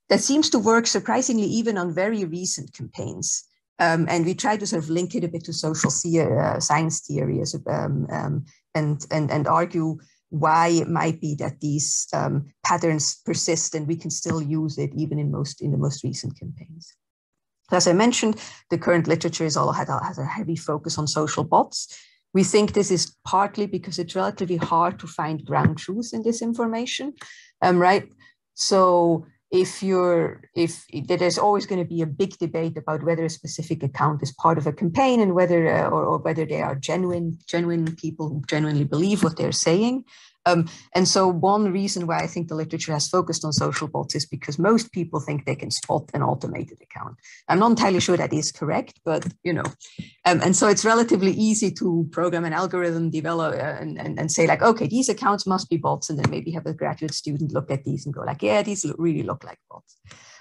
that seems to work surprisingly even on very recent campaigns. Um, and we try to sort of link it a bit to social uh, science theory as, um, um, and, and, and argue why it might be that these um, patterns persist and we can still use it even in most in the most recent campaigns. As I mentioned, the current literature is all had has a heavy focus on social bots. We think this is partly because it's relatively hard to find ground truth in this information, um, right? So if you're if there's always going to be a big debate about whether a specific account is part of a campaign and whether uh, or, or, whether they are genuine genuine people who genuinely believe what they're saying um, and so one reason why I think the literature has focused on social bots is because most people think they can spot an automated account. I'm not entirely sure that is correct, but you know, um, and so it's relatively easy to program an algorithm, develop uh, and, and, and say like, okay, these accounts must be bots, and then maybe have a graduate student look at these and go like, yeah, these really look like bots.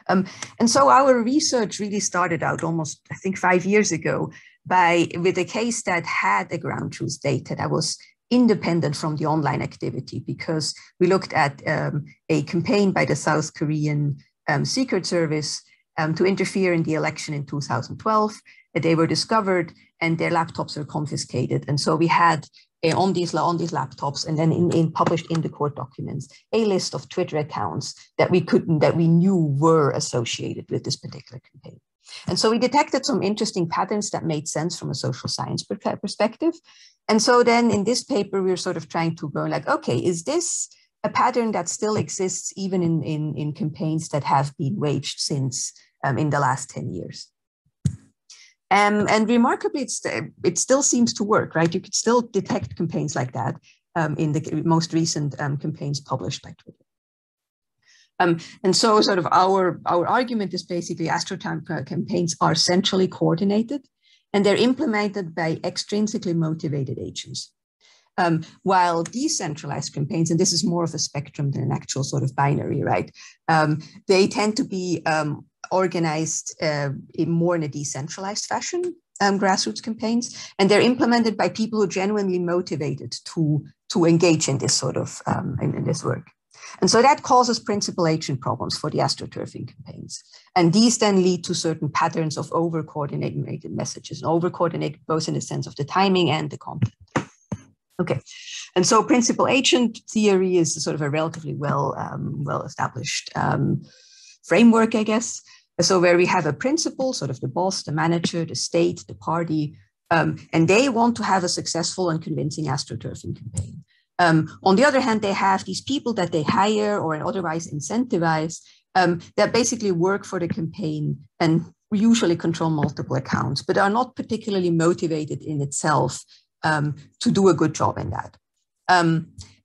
Um, and so our research really started out almost, I think, five years ago by with a case that had a ground truth data that was independent from the online activity because we looked at um, a campaign by the South Korean um, Secret Service um, to interfere in the election in 2012. They were discovered and their laptops were confiscated. And so we had uh, on these on these laptops and then in, in, published in the court documents a list of Twitter accounts that we couldn't that we knew were associated with this particular campaign. And so we detected some interesting patterns that made sense from a social science perspective. And so then in this paper, we we're sort of trying to go like, okay, is this a pattern that still exists even in, in, in campaigns that have been waged since um, in the last 10 years? Um, and remarkably, it's, it still seems to work, right? You could still detect campaigns like that um, in the most recent um, campaigns published by Twitter. Um, and so sort of our, our argument is basically AstroTurf campaigns are centrally coordinated and they're implemented by extrinsically motivated agents. Um, while decentralized campaigns, and this is more of a spectrum than an actual sort of binary, right? Um, they tend to be um, organized uh, in more in a decentralized fashion, um, grassroots campaigns, and they're implemented by people who are genuinely motivated to, to engage in this sort of um, in, in this work. And so that causes principal agent problems for the astroturfing campaigns. And these then lead to certain patterns of over coordinated messages, and over coordinated both in the sense of the timing and the content. Okay, and so principal agent theory is sort of a relatively well um, well established um, framework, I guess. So where we have a principal, sort of the boss, the manager, the state, the party, um, and they want to have a successful and convincing astroturfing campaign. Um, on the other hand, they have these people that they hire or otherwise incentivize um, that basically work for the campaign and usually control multiple accounts, but are not particularly motivated in itself um, to do a good job in that.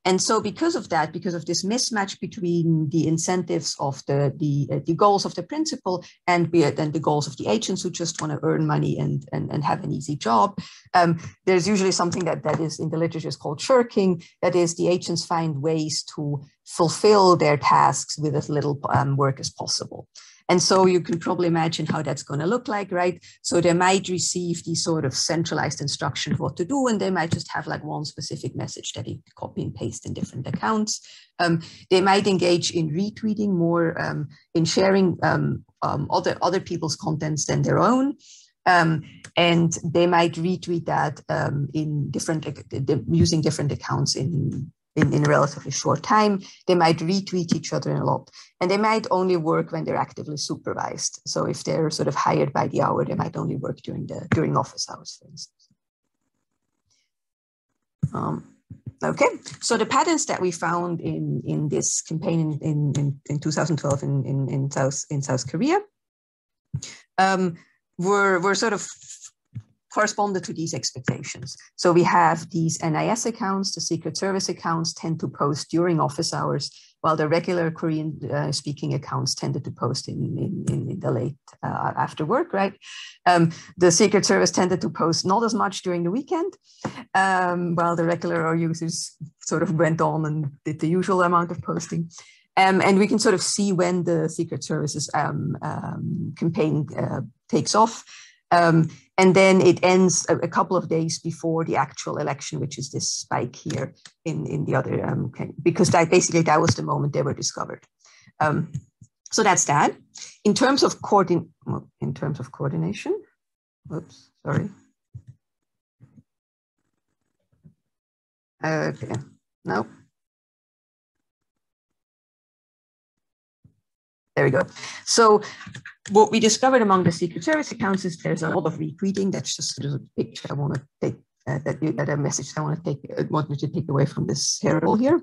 And so because of that, because of this mismatch between the incentives of the, the, uh, the goals of the principal and, be it, and the goals of the agents who just want to earn money and, and, and have an easy job, um, there's usually something that, that is in the literature is called shirking. That is the agents find ways to fulfill their tasks with as little um, work as possible. And so you can probably imagine how that's going to look like, right? So they might receive these sort of centralized instruction of what to do, and they might just have like one specific message that they copy and paste in different accounts. Um, they might engage in retweeting more, um, in sharing um, um other, other people's contents than their own. Um, and they might retweet that um, in different using different accounts in in, in a relatively short time. They might retweet each other a lot. And they might only work when they're actively supervised. So if they're sort of hired by the hour, they might only work during the during office hours, for instance. Um, okay, so the patterns that we found in, in this campaign in, in, in 2012 in, in, in, South, in South Korea um, were, were sort of corresponded to these expectations. So we have these NIS accounts, the Secret Service accounts tend to post during office hours, while the regular Korean uh, speaking accounts tended to post in, in, in the late uh, after work, right? Um, the Secret Service tended to post not as much during the weekend, um, while the regular users sort of went on and did the usual amount of posting. Um, and we can sort of see when the Secret Service's um, um, campaign uh, takes off. Um, and then it ends a, a, couple of days before the actual election, which is this spike here in, in the other, um, because that basically that was the moment they were discovered. Um, so that's that. In terms of coordin in terms of coordination, oops, sorry. Okay, no. There we go. So what we discovered among the Secret Service accounts is there's a lot of retweeting. That's just a picture I want to take, uh, that, that a message I want to take, uh, want you to take away from this herald here.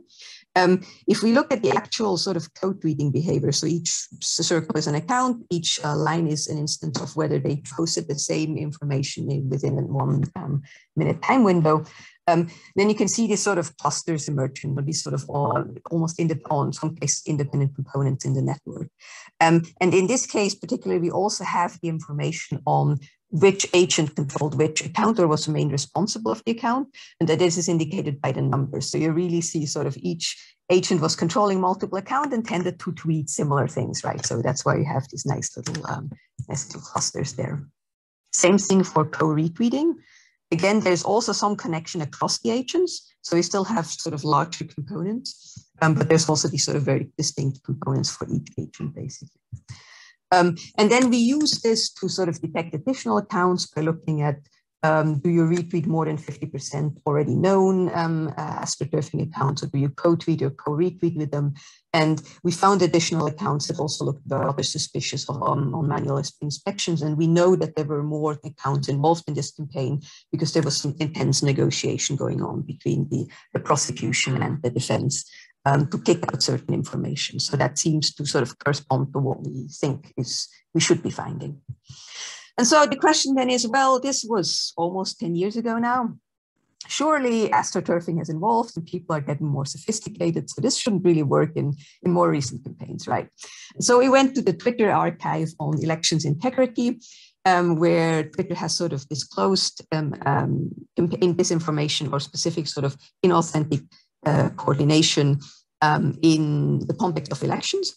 Um, if we look at the actual sort of co-tweeting behavior, so each circle is an account, each uh, line is an instance of whether they posted the same information within one um, minute time window. Um, then you can see these sort of clusters emerging, or these sort of all, almost independent, some case independent components in the network. Um, and in this case, particularly, we also have the information on which agent controlled which account or was the main responsible of the account. And that this is indicated by the numbers. So you really see sort of each agent was controlling multiple accounts and tended to tweet similar things, right? So that's why you have these nice little, um, nice little clusters there. Same thing for co-retweeting. Again, there's also some connection across the agents. So we still have sort of larger components, um, but there's also these sort of very distinct components for each agent, basically. Um, and then we use this to sort of detect additional accounts by looking at Um, do you retweet more than 50% already known um, uh, astroturfing accounts, or do you co-tweet or co-retweet with them? And we found additional accounts that also looked rather suspicious of, on, on manual inspections. And we know that there were more accounts involved in this campaign because there was some intense negotiation going on between the, the prosecution and the defense um, to kick out certain information. So that seems to sort of correspond to what we think is we should be finding. And so the question then is, well, this was almost 10 years ago now. Surely astroturfing has evolved and people are getting more sophisticated. So this shouldn't really work in, in more recent campaigns, right? So we went to the Twitter archive on elections integrity, um, where Twitter has sort of disclosed um, um, campaign disinformation or specific sort of inauthentic uh, coordination um, in the context of elections.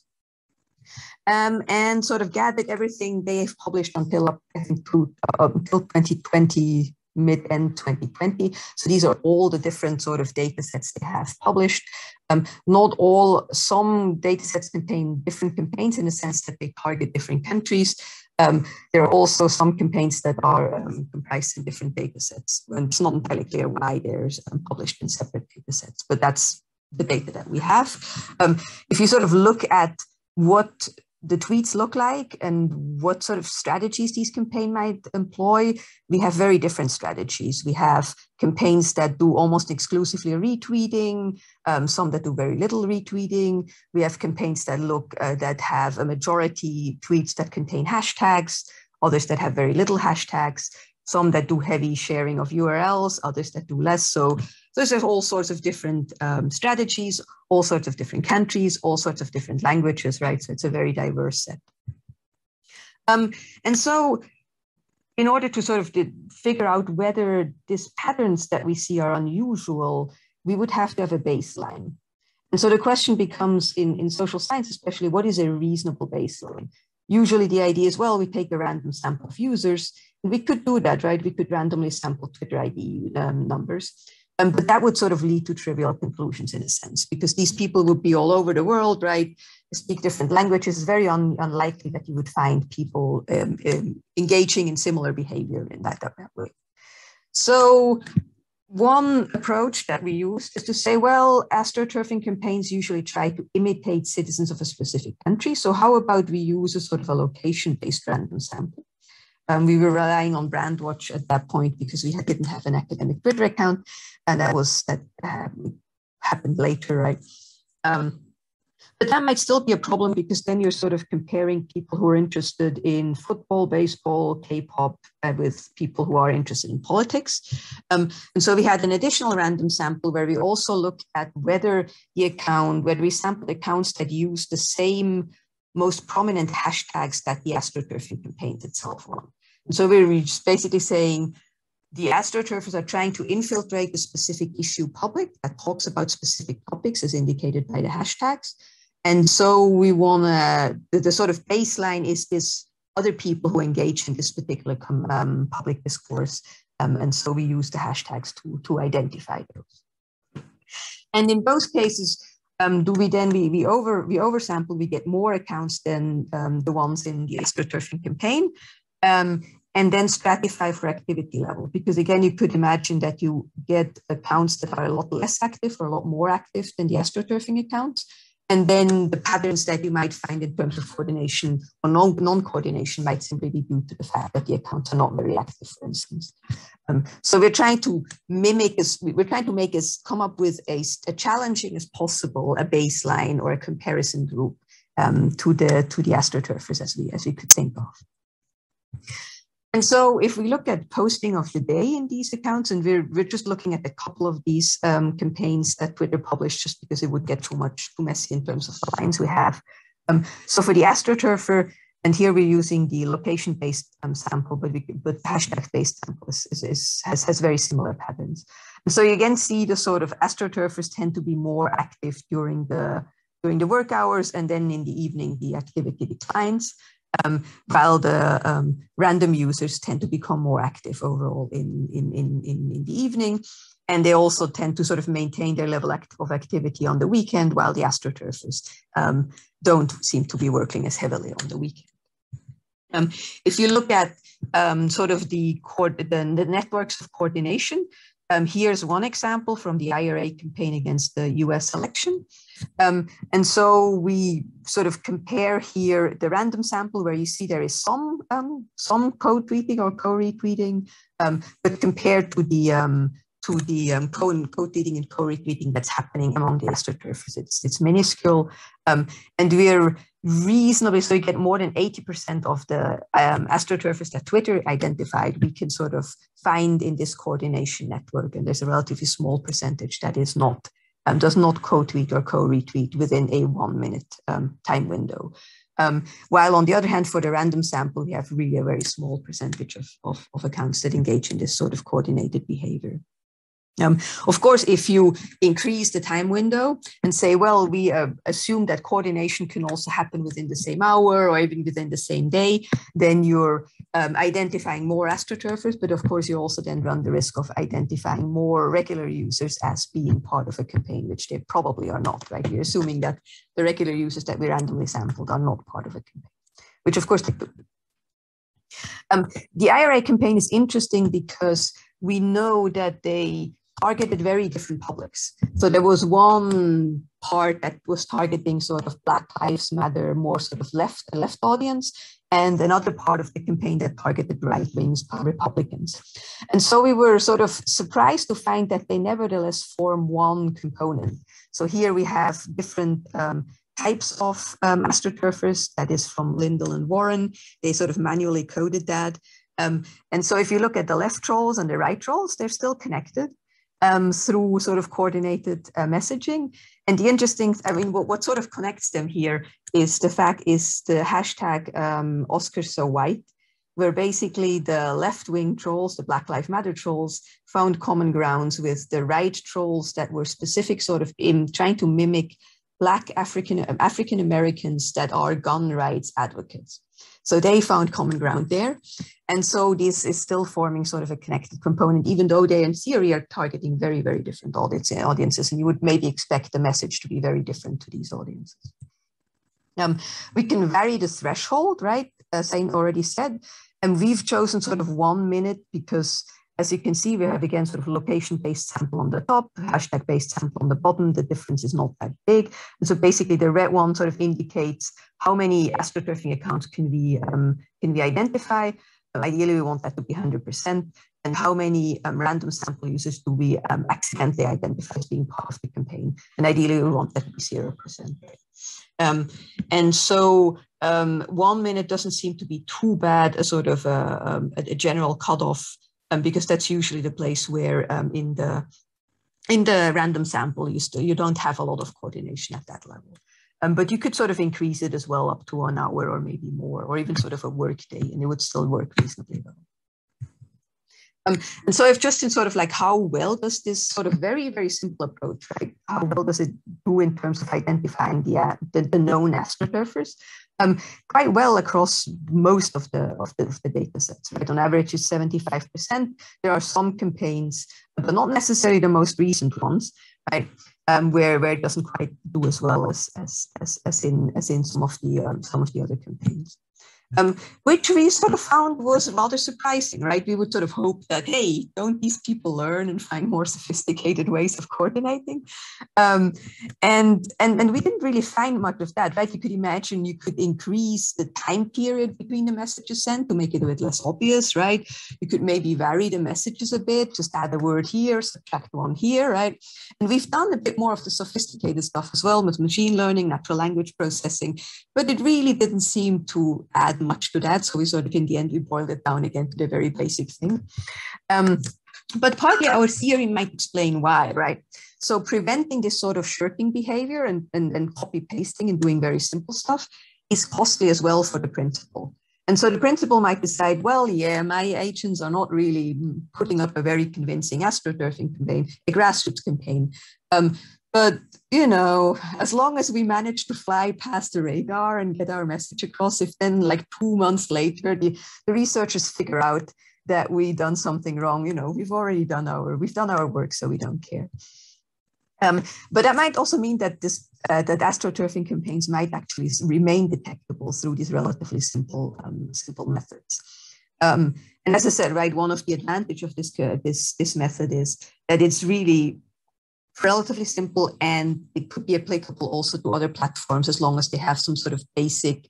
Um, and sort of gathered everything they have published until I think to, uh, until 2020, mid end 2020. So these are all the different sort of data sets they have published. Um, not all, some data sets contain different campaigns in the sense that they target different countries. Um, there are also some campaigns that are um, comprised in different data sets. And it's not entirely clear why they're published in separate data sets, but that's the data that we have. Um, if you sort of look at what the tweets look like and what sort of strategies these campaign might employ, we have very different strategies. We have campaigns that do almost exclusively retweeting, um, some that do very little retweeting. We have campaigns that look uh, that have a majority tweets that contain hashtags, others that have very little hashtags, some that do heavy sharing of URLs, others that do less so. So there's all sorts of different um, strategies, all sorts of different countries, all sorts of different languages, right? So it's a very diverse set. Um, and so in order to sort of figure out whether these patterns that we see are unusual, we would have to have a baseline. And so the question becomes in, in social science, especially, what is a reasonable baseline? Usually the idea is, well, we take a random sample of users. We could do that, right? We could randomly sample Twitter ID um, numbers. Um, but that would sort of lead to trivial conclusions in a sense, because these people would be all over the world, right? Speak different languages. It's very un- unlikely that you would find people um, um, engaging in similar behavior in that, that way. So one approach that we use is to say, well, astroturfing campaigns usually try to imitate citizens of a specific country. So how about we use a sort of a location-based random sample? Um, we were relying on Brandwatch at that point because we didn't have an academic Twitter account, and that was that um, happened later, right? Um, but that might still be a problem because then you're sort of comparing people who are interested in football, baseball, K-pop uh, with people who are interested in politics. Um, and so we had an additional random sample where we also looked at whether the account, whether we sampled accounts that use the same most prominent hashtags that the astroturfing campaign itself on. And so we're just basically saying the astroturfers are trying to infiltrate the specific issue public that talks about specific topics as indicated by the hashtags. And so we want to, the, the, sort of baseline is this other people who engage in this particular um, public discourse. Um, and so we use the hashtags to, to identify those. And in both cases, um, do we then we, we over we oversample we get more accounts than um, the ones in the astroturfing campaign um, and then stratify for activity level. Because again you could imagine that you get accounts that are a lot less active or a lot more active than the astroturfing accounts and then the patterns that you might find in terms of coordination or non, non-coordination might simply be due to the fact that the accounts are not very active, for instance. Um, so we're trying to mimic as we're trying to make us come up with a, a challenging as possible a baseline or a comparison group um, to the to the astroturfers as we as we could think of. And so if we look at posting of the day in these accounts, and we're, we're just looking at a couple of these um, campaigns that Twitter published just because it would get too much, too messy in terms of the lines we have. Um, so for the AstroTurfer, and here we're using the location-based um, sample, but, we, but hashtag-based sample is, is, has, has very similar patterns. And so you again see the sort of AstroTurfers tend to be more active during the during the work hours, and then in the evening the activity declines um, while the um, random users tend to become more active overall in, in, in, in, the evening. And they also tend to sort of maintain their level of activity on the weekend, while the astroturfers um, don't seem to be working as heavily on the weekend. Um, if you look at um, sort of the, the, the networks of coordination. Um, here's one example from the IRA campaign against the US election. Um, and so we sort of compare here the random sample where you see there is some, um, some co-tweeting or co-retweeting, um, but compared to the, um, to the um, co-tweeting and co-retweeting that's happening among the astroturfers. It's, it's minuscule. Um, and we're reasonably, so you get more than 80% of the um, astroturfers that Twitter identified, we can sort of find in this coordination network. And there's a relatively small percentage that is not, um, does not co-tweet or co-retweet within a one minute um, time window. Um, while on the other hand, for the random sample, we have really a very small percentage of, of, of accounts that engage in this sort of coordinated behavior. Um, of course, if you increase the time window and say, well, we uh, assume that coordination can also happen within the same hour or even within the same day, then you're um, identifying more astroturfers. But of course, you also then run the risk of identifying more regular users as being part of a campaign, which they probably are not, right? We're assuming that the regular users that we randomly sampled are not part of a campaign, which of course they could. Um, the IRA campaign is interesting because we know that they targeted very different publics. So there was one part that was targeting sort of Black Lives Matter, more sort of left left audience, and another part of the campaign that targeted right wings Republicans. And so we were sort of surprised to find that they nevertheless form one component. So here we have different um, types of um, astroturfers, that is from Linvill and Warren. They sort of manually coded that. Um, and so if you look at the left trolls and the right trolls, they're still connected um, through sort of coordinated uh, messaging. And the interesting, I mean, what, what sort of connects them here is the fact is the hashtag um, Oscar so white, where basically the left-wing trolls, the Black Lives Matter trolls, found common grounds with the right trolls that were specific sort of in trying to mimic Black African African Americans that are gun rights advocates. So they found common ground there. And so this is still forming sort of a connected component, even though they in theory are targeting very, very different audiences. And you would maybe expect the message to be very different to these audiences. Um, we can vary the threshold, right? As I already said. And we've chosen sort of one minute because as you can see, we have again sort of location-based sample on the top, hashtag-based sample on the bottom. The difference is not that big. And so basically the red one sort of indicates how many astroturfing accounts can we, um, can we identify. Ideally, we want that to be 100%. And how many um, random sample users do we um, accidentally identify as being part of the campaign? And ideally, we want that to be 0%. Um, and so um, one minute doesn't seem to be too bad a sort of a, um, a, a general cutoff um, because that's usually the place where um, in the in the random sample you still you don't have a lot of coordination at that level. Um, but you could sort of increase it as well up to an hour or maybe more, or even sort of a work day, and it would still work reasonably well. Um, and so I've just in sort of like how well does this sort of very, very simple approach, right? How well does it do in terms of identifying the, uh, the, the, known astroturfers? um, quite well across most of the, of the, of the data sets, right? On average, it's 75%. There are some campaigns, but not necessarily the most recent ones, right? Um, where, where it doesn't quite do as well as, as, as, as, in, as in some of the, um, some of the other campaigns um, which we sort of found was rather surprising, right? We would sort of hope that, hey, don't these people learn and find more sophisticated ways of coordinating? Um, and, and, and we didn't really find much of that, right? You could imagine you could increase the time period between the messages sent to make it a bit less obvious, right? You could maybe vary the messages a bit, just add a word here, subtract one here, right? And we've done a bit more of the sophisticated stuff as well with machine learning, natural language processing, but it really didn't seem to add much to that. So we sort of, in the end, we boiled it down again to the very basic thing. Um, but partly our theory might explain why, right? So preventing this sort of shirking behavior and, and, and copy pasting and doing very simple stuff is costly as well for the principal. And so the principal might decide, well, yeah, my agents are not really putting up a very convincing astroturfing campaign, a grassroots campaign. Um, but you know, as long as we manage to fly past the radar and get our message across, if then like two months later the, the researchers figure out that we've done something wrong, you know, we've already done our we've done our work, so we don't care. Um, but that might also mean that this uh, that astroturfing campaigns might actually remain detectable through these relatively simple um, simple methods. Um, and as I said, right, one of the advantage of this this this method is that it's really relatively simple and it could be applicable also to other platforms as long as they have some sort of basic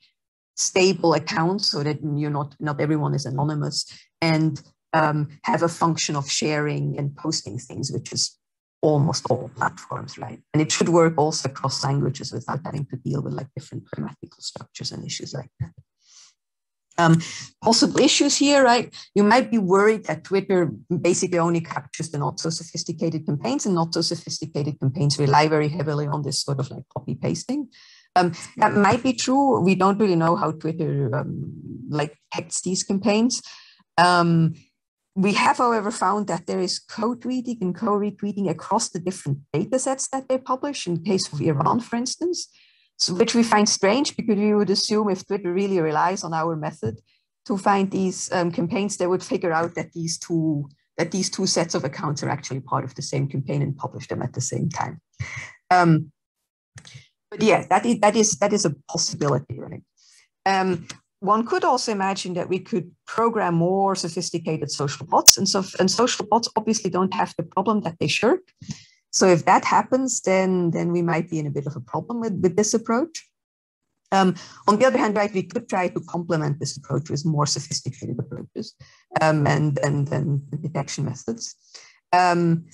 stable accounts so that you're not not everyone is anonymous and um, have a function of sharing and posting things, which is almost all platforms, right? And it should work also across languages without having to deal with like different grammatical structures and issues like that. Um, possible issues here, right? You might be worried that Twitter basically only captures the not so sophisticated campaigns and not so sophisticated campaigns rely very heavily on this sort of like copy pasting. Um, that might be true. We don't really know how Twitter um, like detects these campaigns. Um, we have, however, found that there is co-tweeting and co-retweeting across the different data sets that they publish. In case of Iran, for instance, so, which we find strange because we would assume if Twitter really relies on our method to find these um, campaigns, they would figure out that these two that these two sets of accounts are actually part of the same campaign and publish them at the same time. Um, but yeah, that is that is that is a possibility, right? Um, one could also imagine that we could program more sophisticated social bots, and so and social bots obviously don't have the problem that they shirk. So if that happens, then, then we might be in a bit of a problem with, with this approach. Um, on the other hand, right, we could try to complement this approach with more sophisticated approaches um, and, and, and detection methods. Um,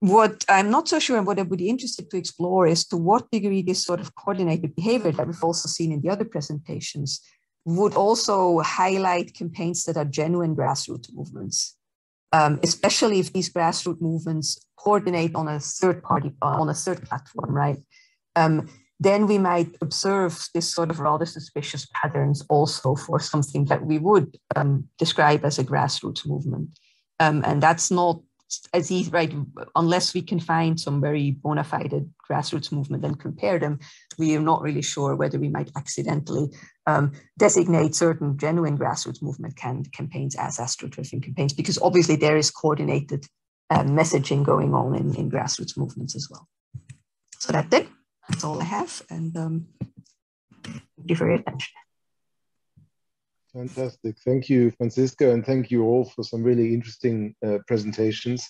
what I'm not so sure and what I would be interested to explore is to what degree this sort of coordinated behavior that we've also seen in the other presentations would also highlight campaigns that are genuine grassroots movements um, especially if these grassroots movements coordinate on a third party, on a third platform, right? Um, then we might observe this sort of rather suspicious patterns also for something that we would um, describe as a grassroots movement. Um, and that's not as easy, right? Unless we can find some very bona fide grassroots movement and compare them, we are not really sure whether we might accidentally um, designate certain genuine grassroots movement can, campaigns as astroturfing campaigns, because obviously there is coordinated uh, messaging going on in, in grassroots movements as well. So that's it. That's all I have. And um, thank you for your attention. Fantastic. Thank you, Franziska, and thank you all for some really interesting uh, presentations.